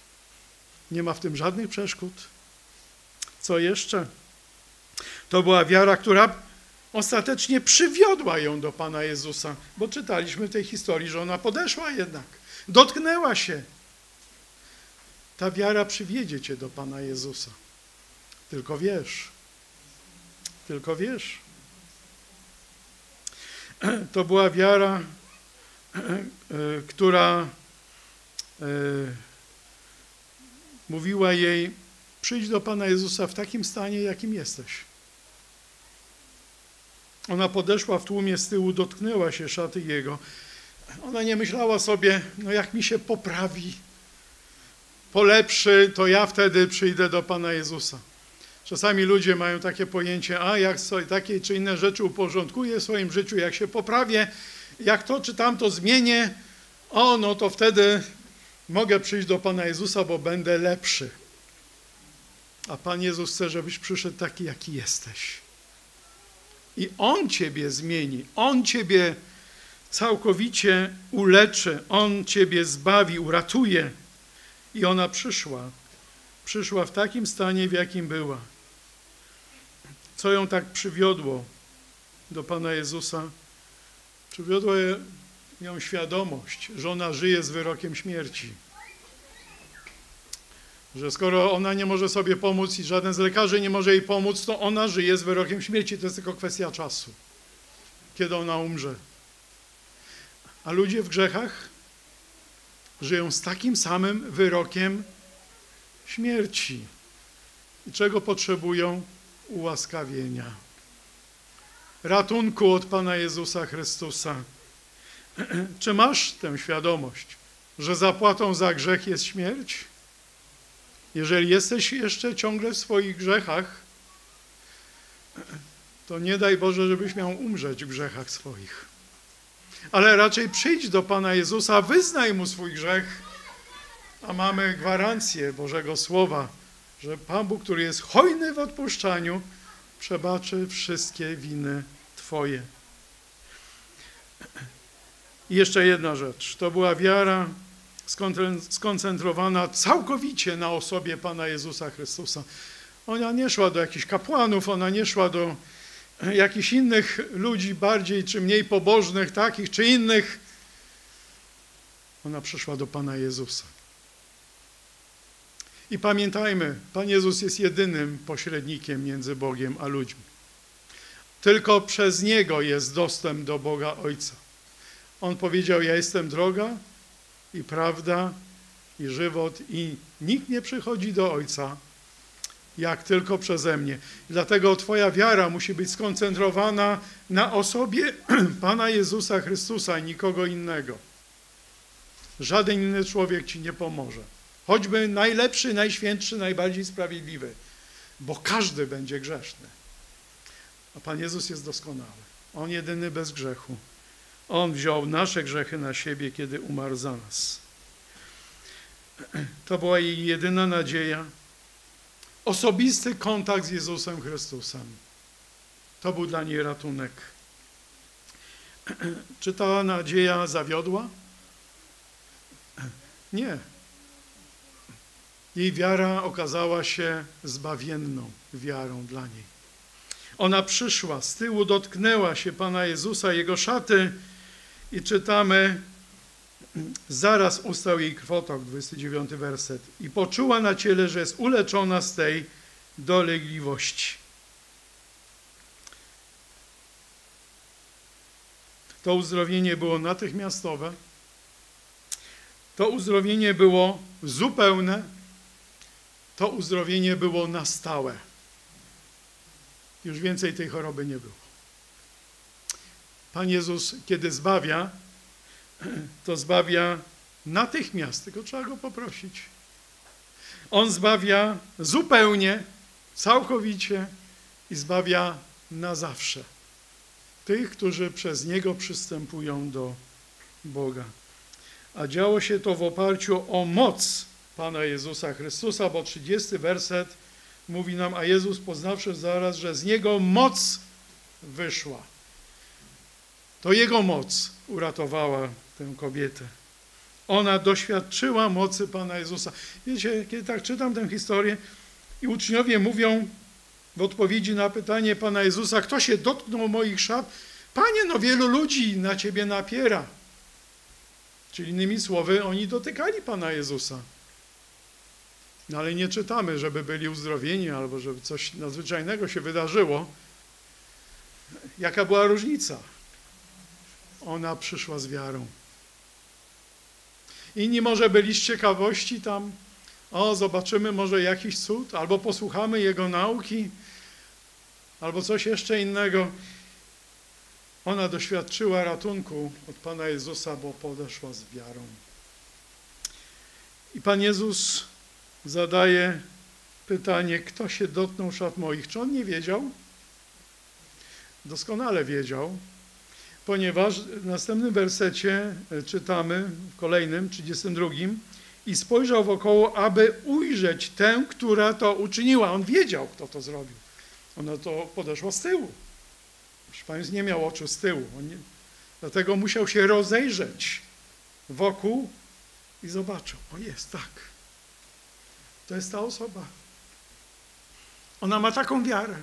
Nie ma w tym żadnych przeszkód. Co jeszcze? To była wiara, która ostatecznie przywiodła ją do Pana Jezusa, bo czytaliśmy w tej historii, że ona podeszła jednak, dotknęła się. Ta wiara przywiedzie cię do Pana Jezusa. Tylko wiesz, tylko wiesz. To była wiara, która e, mówiła jej, przyjdź do Pana Jezusa w takim stanie, jakim jesteś. Ona podeszła w tłumie z tyłu, dotknęła się szaty Jego. Ona nie myślała sobie, no jak mi się poprawi, polepszy, to ja wtedy przyjdę do Pana Jezusa. Czasami ludzie mają takie pojęcie, a jak sobie takie czy inne rzeczy uporządkuję w swoim życiu, jak się poprawię, jak to czy tamto zmienię, o, no to wtedy mogę przyjść do Pana Jezusa, bo będę lepszy. A Pan Jezus chce, żebyś przyszedł taki, jaki jesteś. I On Ciebie zmieni, On Ciebie całkowicie uleczy, On ciebie zbawi, uratuje. I ona przyszła. Przyszła w takim stanie, w jakim była. Co ją tak przywiodło do Pana Jezusa? Przywiodła ją świadomość, że ona żyje z wyrokiem śmierci. Że skoro ona nie może sobie pomóc i żaden z lekarzy nie może jej pomóc, to ona żyje z wyrokiem śmierci. To jest tylko kwestia czasu, kiedy ona umrze. A ludzie w grzechach żyją z takim samym wyrokiem śmierci. I czego potrzebują? Ułaskawienia. Ratunku od Pana Jezusa Chrystusa. Czy masz tę świadomość, że zapłatą za grzech jest śmierć? Jeżeli jesteś jeszcze ciągle w swoich grzechach, to nie daj Boże, żebyś miał umrzeć w grzechach swoich. Ale raczej przyjdź do Pana Jezusa, wyznaj Mu swój grzech, a mamy gwarancję Bożego Słowa, że Pan Bóg, który jest hojny w odpuszczaniu, przebaczy wszystkie winy Twoje. I jeszcze jedna rzecz. To była wiara skoncentrowana całkowicie na osobie Pana Jezusa Chrystusa. Ona nie szła do jakichś kapłanów, ona nie szła do jakichś innych ludzi bardziej czy mniej pobożnych, takich czy innych. Ona przyszła do Pana Jezusa. I pamiętajmy, Pan Jezus jest jedynym pośrednikiem między Bogiem a ludźmi. Tylko przez Niego jest dostęp do Boga Ojca. On powiedział, ja jestem droga i prawda i żywot i nikt nie przychodzi do Ojca, jak tylko przeze mnie. Dlatego Twoja wiara musi być skoncentrowana na osobie Pana Jezusa Chrystusa i nikogo innego. Żaden inny człowiek Ci nie pomoże. Choćby najlepszy, najświętszy, najbardziej sprawiedliwy, bo każdy będzie grzeszny. A Pan Jezus jest doskonały. On jedyny bez grzechu. On wziął nasze grzechy na siebie, kiedy umarł za nas. To była jej jedyna nadzieja. Osobisty kontakt z Jezusem Chrystusem. To był dla niej ratunek. Czy ta nadzieja zawiodła? Nie. Jej wiara okazała się zbawienną wiarą dla niej. Ona przyszła, z tyłu dotknęła się Pana Jezusa, Jego szaty i czytamy, zaraz ustał jej krwotok, 29 werset, i poczuła na ciele, że jest uleczona z tej dolegliwości. To uzdrowienie było natychmiastowe, to uzdrowienie było zupełne, to uzdrowienie było na stałe. Już więcej tej choroby nie było. Pan Jezus, kiedy zbawia, to zbawia natychmiast, tylko trzeba go poprosić. On zbawia zupełnie, całkowicie i zbawia na zawsze tych, którzy przez Niego przystępują do Boga. A działo się to w oparciu o moc Pana Jezusa Chrystusa, bo 30 werset mówi nam, a Jezus poznawszy zaraz, że z Niego moc wyszła. To Jego moc uratowała tę kobietę. Ona doświadczyła mocy Pana Jezusa. Wiecie, kiedy tak czytam tę historię i uczniowie mówią w odpowiedzi na pytanie Pana Jezusa, kto się dotknął moich szat? Panie, no wielu ludzi na Ciebie napiera. Czyli innymi słowy, oni dotykali Pana Jezusa. No ale nie czytamy, żeby byli uzdrowieni albo żeby coś nadzwyczajnego się wydarzyło. Jaka była różnica? Ona przyszła z wiarą. Inni może byli z ciekawości tam, o, zobaczymy może jakiś cud, albo posłuchamy Jego nauki, albo coś jeszcze innego. Ona doświadczyła ratunku od Pana Jezusa, bo podeszła z wiarą. I Pan Jezus zadaje pytanie, kto się dotknął szat moich. Czy on nie wiedział? Doskonale wiedział, ponieważ w następnym wersecie e, czytamy, w kolejnym, 32, i spojrzał wokoło, aby ujrzeć tę, która to uczyniła. On wiedział, kto to zrobił. Ona to podeszła z tyłu. Państwa, nie miał oczu z tyłu. Nie, Dlatego musiał się rozejrzeć wokół i zobaczył, o jest tak. To jest ta osoba. Ona ma taką wiarę.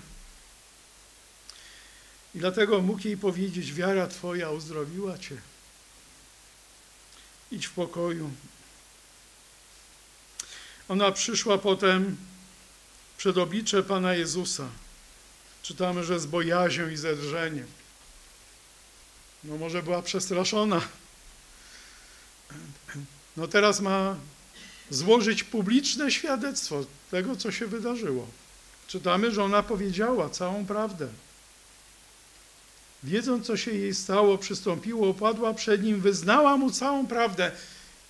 I dlatego mógł jej powiedzieć, wiara Twoja uzdrowiła Cię. Idź w pokoju. Ona przyszła potem przed oblicze Pana Jezusa. Czytamy, że z bojaźnią i zedrzeniem. No może była przestraszona. No teraz ma złożyć publiczne świadectwo tego, co się wydarzyło. Czytamy, że ona powiedziała całą prawdę. Wiedząc, co się jej stało, przystąpiła, upadła przed nim, wyznała mu całą prawdę.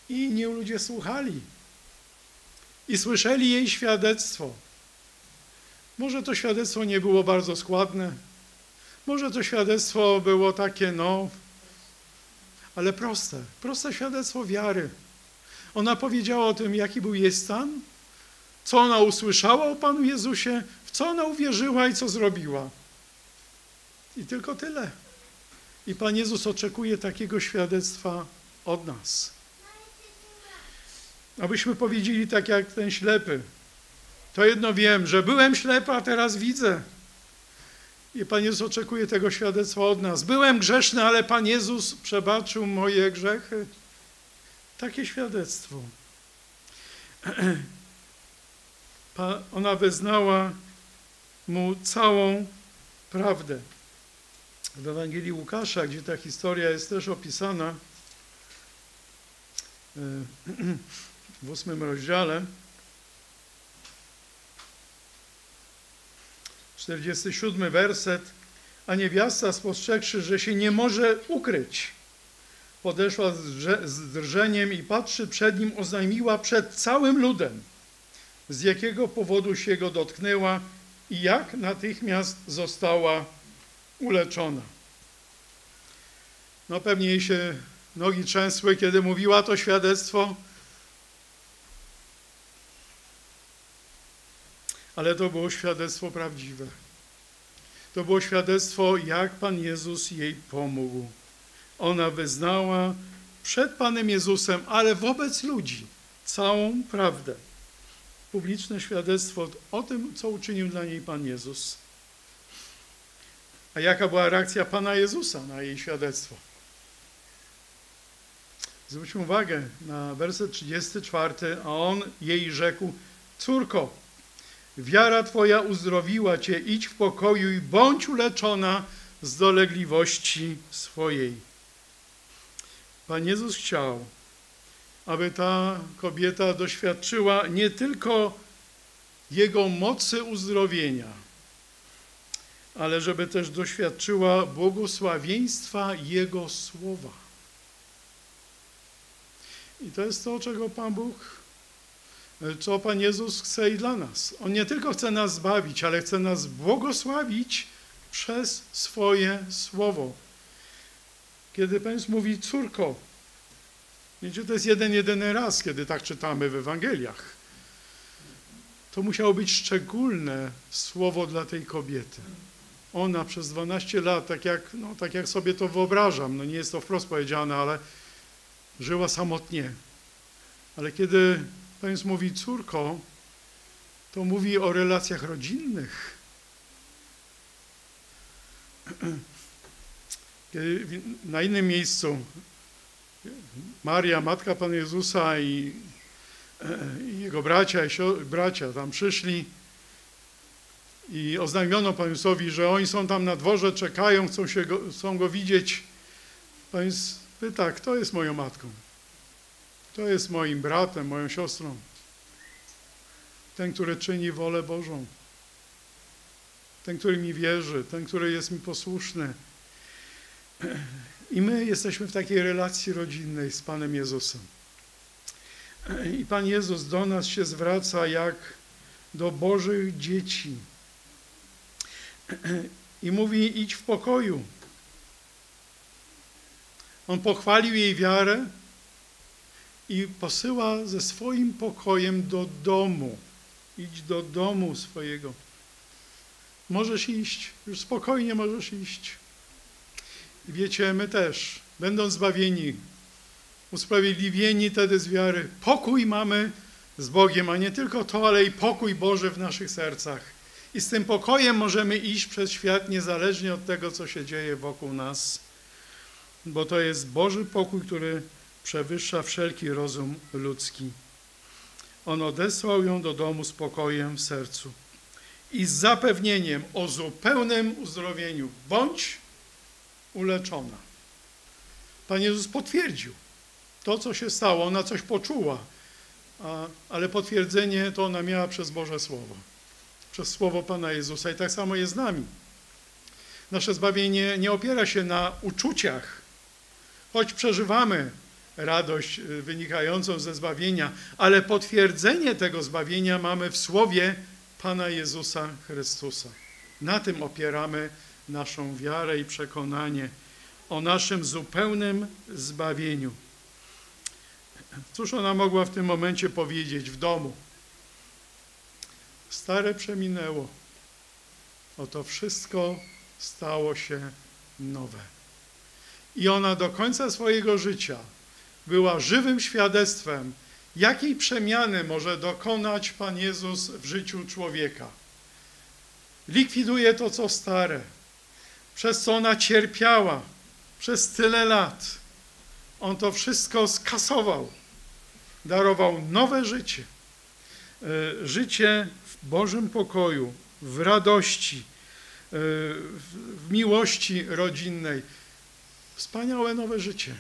I inni ludzie słuchali. I słyszeli jej świadectwo. Może to świadectwo nie było bardzo składne, może to świadectwo było takie, no, ale proste, proste świadectwo wiary. Ona powiedziała o tym, jaki był jej stan, co ona usłyszała o Panu Jezusie, w co ona uwierzyła i co zrobiła. I tylko tyle. I Pan Jezus oczekuje takiego świadectwa od nas. Abyśmy powiedzieli tak jak ten ślepy. To jedno wiem, że byłem ślepy, a teraz widzę. I Pan Jezus oczekuje tego świadectwa od nas. Byłem grzeszny, ale Pan Jezus przebaczył moje grzechy. Takie świadectwo. Ona wyznała mu całą prawdę. W Ewangelii Łukasza, gdzie ta historia jest też opisana e, w ósmym rozdziale, 47 werset, a niewiasta spostrzegłszy, że się nie może ukryć, podeszła z drżeniem i patrzy przed nim, oznajmiła przed całym ludem, z jakiego powodu się go dotknęła i jak natychmiast została uleczona. No pewnie jej się nogi trzęsły, kiedy mówiła to świadectwo, ale to było świadectwo prawdziwe. To było świadectwo, jak Pan Jezus jej pomógł. Ona wyznała przed Panem Jezusem, ale wobec ludzi całą prawdę. Publiczne świadectwo o tym, co uczynił dla niej Pan Jezus. A jaka była reakcja Pana Jezusa na jej świadectwo? Zwróćmy uwagę na werset 34, a on jej rzekł, córko, Wiara Twoja uzdrowiła Cię, idź w pokoju i bądź uleczona z dolegliwości swojej. Pan Jezus chciał, aby ta kobieta doświadczyła nie tylko Jego mocy uzdrowienia, ale żeby też doświadczyła błogosławieństwa Jego słowa. I to jest to, czego Pan Bóg co Pan Jezus chce i dla nas. On nie tylko chce nas zbawić, ale chce nas błogosławić przez swoje słowo. Kiedy Pan Jezus mówi córko, wiecie, to jest jeden, jedyny raz, kiedy tak czytamy w Ewangeliach. To musiało być szczególne słowo dla tej kobiety. Ona przez 12 lat, tak jak, no, tak jak sobie to wyobrażam, no nie jest to wprost powiedziane, ale żyła samotnie. Ale kiedy Pan Jezus mówi córko, to mówi o relacjach rodzinnych. Na innym miejscu Maria, matka Pana Jezusa i, i jego bracia, i bracia tam przyszli i oznajmiono Panu Jezusowi, że oni są tam na dworze, czekają, chcą, się go, chcą go widzieć. Pan Jezus pyta, kto jest moją matką? To jest moim bratem, moją siostrą. Ten, który czyni wolę Bożą. Ten, który mi wierzy, ten, który jest mi posłuszny. I my jesteśmy w takiej relacji rodzinnej z Panem Jezusem. I Pan Jezus do nas się zwraca jak do Bożych dzieci. I mówi: idź w pokoju. On pochwalił jej wiarę, i posyła ze swoim pokojem do domu. Idź do domu swojego. Możesz iść, już spokojnie możesz iść. I wiecie, my też, będąc zbawieni, usprawiedliwieni wtedy z wiary, pokój mamy z Bogiem, a nie tylko to, ale i pokój Boży w naszych sercach. I z tym pokojem możemy iść przez świat niezależnie od tego, co się dzieje wokół nas, bo to jest Boży pokój, który przewyższa wszelki rozum ludzki. On odesłał ją do domu z pokojem w sercu i z zapewnieniem o zupełnym uzdrowieniu. Bądź uleczona. Pan Jezus potwierdził to, co się stało. Ona coś poczuła, ale potwierdzenie to ona miała przez Boże Słowo. Przez Słowo Pana Jezusa. I tak samo jest z nami. Nasze zbawienie nie opiera się na uczuciach, choć przeżywamy radość y, wynikającą ze zbawienia, ale potwierdzenie tego zbawienia mamy w Słowie Pana Jezusa Chrystusa. Na tym opieramy naszą wiarę i przekonanie o naszym zupełnym zbawieniu. Cóż ona mogła w tym momencie powiedzieć w domu? Stare przeminęło. Oto wszystko stało się nowe. I ona do końca swojego życia była żywym świadectwem, jakiej przemiany może dokonać Pan Jezus w życiu człowieka. Likwiduje to, co stare, przez co ona cierpiała przez tyle lat. On to wszystko skasował, darował nowe życie. E, życie w Bożym pokoju, w radości, e, w miłości rodzinnej. Wspaniałe nowe życie.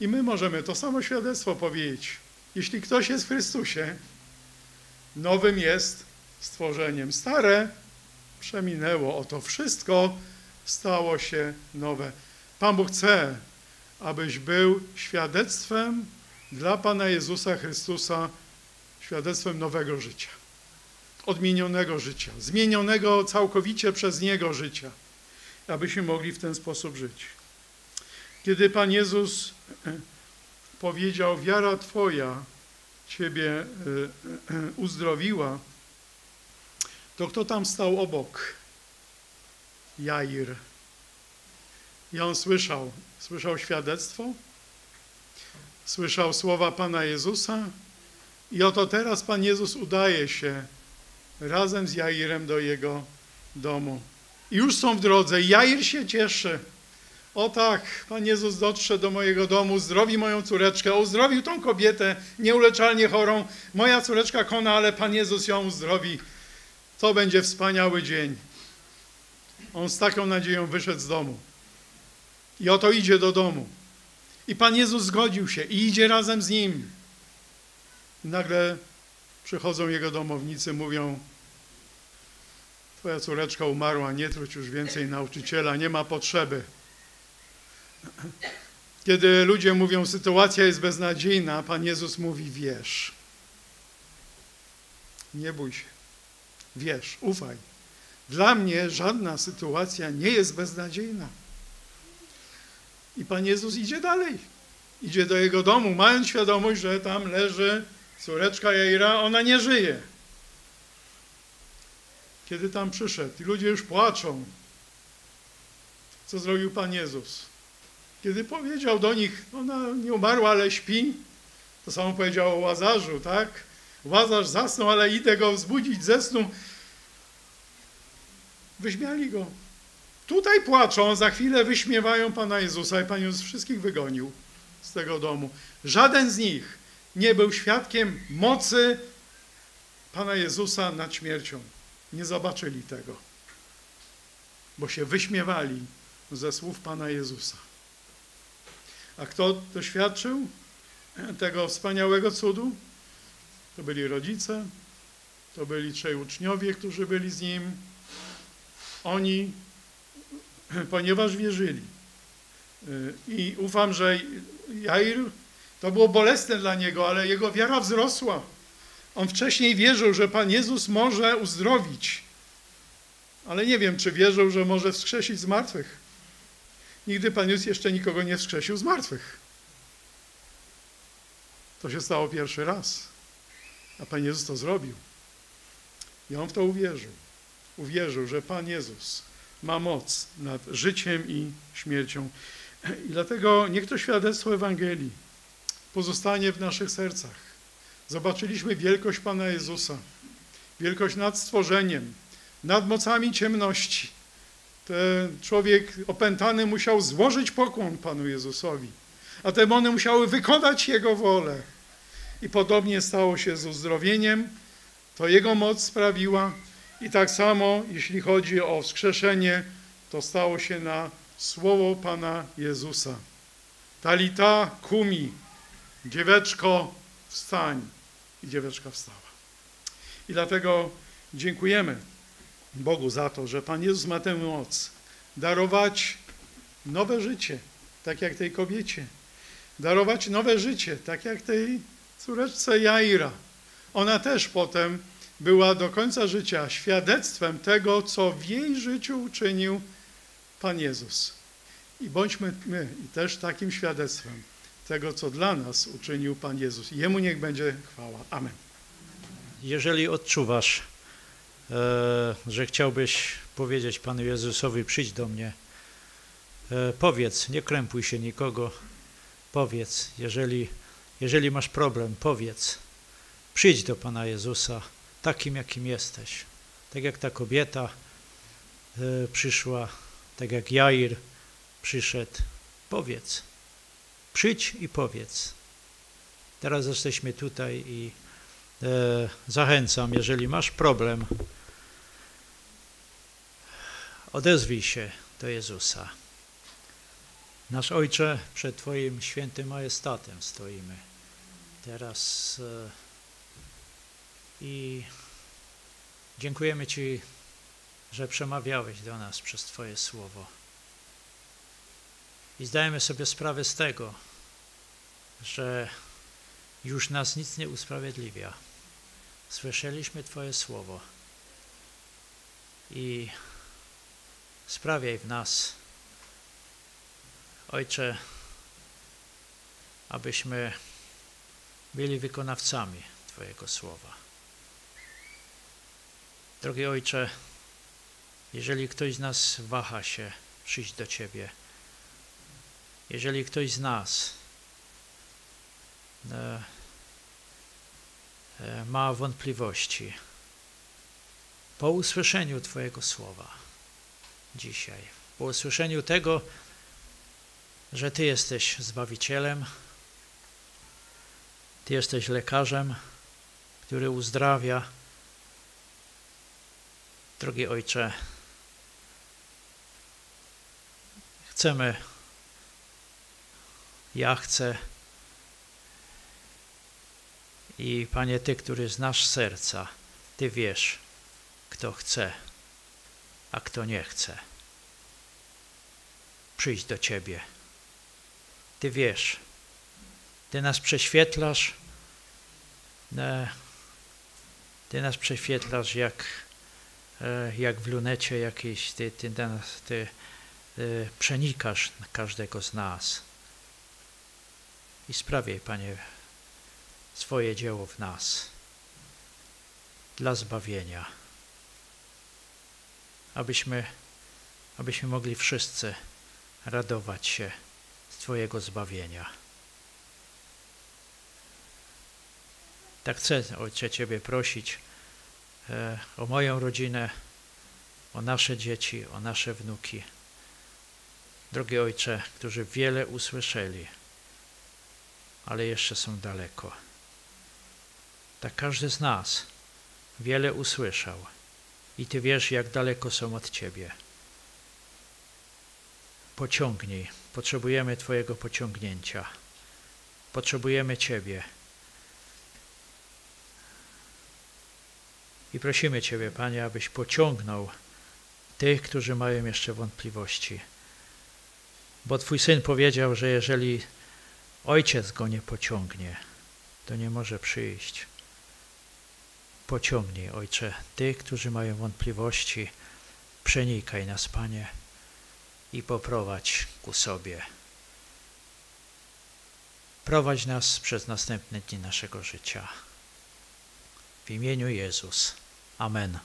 I my możemy to samo świadectwo powiedzieć. Jeśli ktoś jest w Chrystusie, nowym jest stworzeniem. Stare przeminęło, oto wszystko stało się nowe. Pan Bóg chce, abyś był świadectwem dla Pana Jezusa Chrystusa, świadectwem nowego życia, odmienionego życia, zmienionego całkowicie przez Niego życia, abyśmy mogli w ten sposób żyć. Kiedy Pan Jezus e, powiedział, wiara Twoja Ciebie e, e, uzdrowiła, to kto tam stał obok? Jair. I on słyszał, słyszał świadectwo, słyszał słowa Pana Jezusa i oto teraz Pan Jezus udaje się razem z Jairem do jego domu. I już są w drodze. Jair się cieszy. O tak, Pan Jezus dotrze do mojego domu, zdrowi moją córeczkę, uzdrowił tą kobietę nieuleczalnie chorą. Moja córeczka kona, ale Pan Jezus ją uzdrowi. To będzie wspaniały dzień. On z taką nadzieją wyszedł z domu. I oto idzie do domu. I Pan Jezus zgodził się i idzie razem z nim. I nagle przychodzą jego domownicy, mówią: Twoja córeczka umarła, nie truć już więcej nauczyciela, nie ma potrzeby. Kiedy ludzie mówią, sytuacja jest beznadziejna, Pan Jezus mówi: Wierz. Nie bój się. Wierz, ufaj. Dla mnie żadna sytuacja nie jest beznadziejna. I Pan Jezus idzie dalej. Idzie do jego domu, mając świadomość, że tam leży córeczka Jaira, ona nie żyje. Kiedy tam przyszedł i ludzie już płaczą, co zrobił Pan Jezus? Kiedy powiedział do nich, ona nie umarła, ale śpi, to samo powiedział o Łazarzu, tak? Łazarz zasnął, ale idę go wzbudzić ze snu. Wyśmiali go. Tutaj płaczą, za chwilę wyśmiewają Pana Jezusa i Pan Jezus wszystkich wygonił z tego domu. Żaden z nich nie był świadkiem mocy Pana Jezusa nad śmiercią. Nie zobaczyli tego, bo się wyśmiewali ze słów Pana Jezusa. A kto doświadczył tego wspaniałego cudu? To byli rodzice, to byli trzej uczniowie, którzy byli z nim. Oni ponieważ wierzyli. Y, I ufam, że Jair, to było bolesne dla niego, ale jego wiara wzrosła. On wcześniej wierzył, że Pan Jezus może uzdrowić, ale nie wiem, czy wierzył, że może wskrzesić z martwych. Nigdy Pan Jezus jeszcze nikogo nie wskrzesił z martwych. To się stało pierwszy raz, a Pan Jezus to zrobił. I on w to uwierzył. Uwierzył, że Pan Jezus ma moc nad życiem i śmiercią. I dlatego niech to świadectwo Ewangelii pozostanie w naszych sercach. Zobaczyliśmy wielkość Pana Jezusa, wielkość nad stworzeniem, nad mocami ciemności. Ten człowiek opętany musiał złożyć pokłon Panu Jezusowi, a demony musiały wykonać Jego wolę. I podobnie stało się z uzdrowieniem, to Jego moc sprawiła i tak samo, jeśli chodzi o wskrzeszenie, to stało się na słowo Pana Jezusa. Talita kumi, dzieweczko wstań. I dzieweczka wstała. I dlatego dziękujemy Bogu za to, że Pan Jezus ma tę moc darować nowe życie, tak jak tej kobiecie. Darować nowe życie, tak jak tej córeczce Jaira. Ona też potem była do końca życia świadectwem tego, co w jej życiu uczynił Pan Jezus. I bądźmy my i też takim świadectwem tego, co dla nas uczynił Pan Jezus. Jemu niech będzie chwała. Amen. Jeżeli odczuwasz, e, że chciałbyś powiedzieć Panu Jezusowi, przyjdź do mnie, e, powiedz, nie krępuj się nikogo, powiedz, jeżeli, jeżeli masz problem, powiedz, przyjdź do Pana Jezusa takim, jakim jesteś. Tak jak ta kobieta e, przyszła, tak jak Jair przyszedł, powiedz, przyjdź i powiedz. Teraz jesteśmy tutaj i e, zachęcam, jeżeli masz problem, odezwij się do Jezusa. Nasz Ojcze, przed Twoim świętym majestatem stoimy. Teraz e, i dziękujemy Ci, że przemawiałeś do nas przez Twoje słowo. I zdajemy sobie sprawę z tego, że już nas nic nie usprawiedliwia. Słyszeliśmy Twoje słowo i sprawiaj w nas, Ojcze, abyśmy byli wykonawcami Twojego słowa. Drogi Ojcze, jeżeli ktoś z nas waha się przyjść do Ciebie, jeżeli ktoś z nas e, e, ma wątpliwości po usłyszeniu Twojego słowa dzisiaj, po usłyszeniu tego, że Ty jesteś Zbawicielem, Ty jesteś lekarzem, który uzdrawia, Drogi Ojcze, chcemy, ja chcę i Panie, Ty, który znasz serca, Ty wiesz, kto chce, a kto nie chce. Przyjdź do Ciebie. Ty wiesz, Ty nas prześwietlasz, Ty nas prześwietlasz jak jak w lunecie jakiejś, ty, ty, ty, ty przenikasz każdego z nas. I sprawiaj, Panie, swoje dzieło w nas dla zbawienia, abyśmy, abyśmy mogli wszyscy radować się z Twojego zbawienia. Tak chcę, Ojcze, Ciebie prosić, E, o moją rodzinę, o nasze dzieci, o nasze wnuki. Drogi Ojcze, którzy wiele usłyszeli, ale jeszcze są daleko. Tak każdy z nas wiele usłyszał i Ty wiesz, jak daleko są od Ciebie. Pociągnij, potrzebujemy Twojego pociągnięcia. Potrzebujemy Ciebie. I prosimy Ciebie, Panie, abyś pociągnął tych, którzy mają jeszcze wątpliwości. Bo Twój Syn powiedział, że jeżeli Ojciec go nie pociągnie, to nie może przyjść. Pociągnij, Ojcze, tych, którzy mają wątpliwości, przenikaj nas, Panie, i poprowadź ku sobie. Prowadź nas przez następne dni naszego życia. W imieniu Jezus. Amen.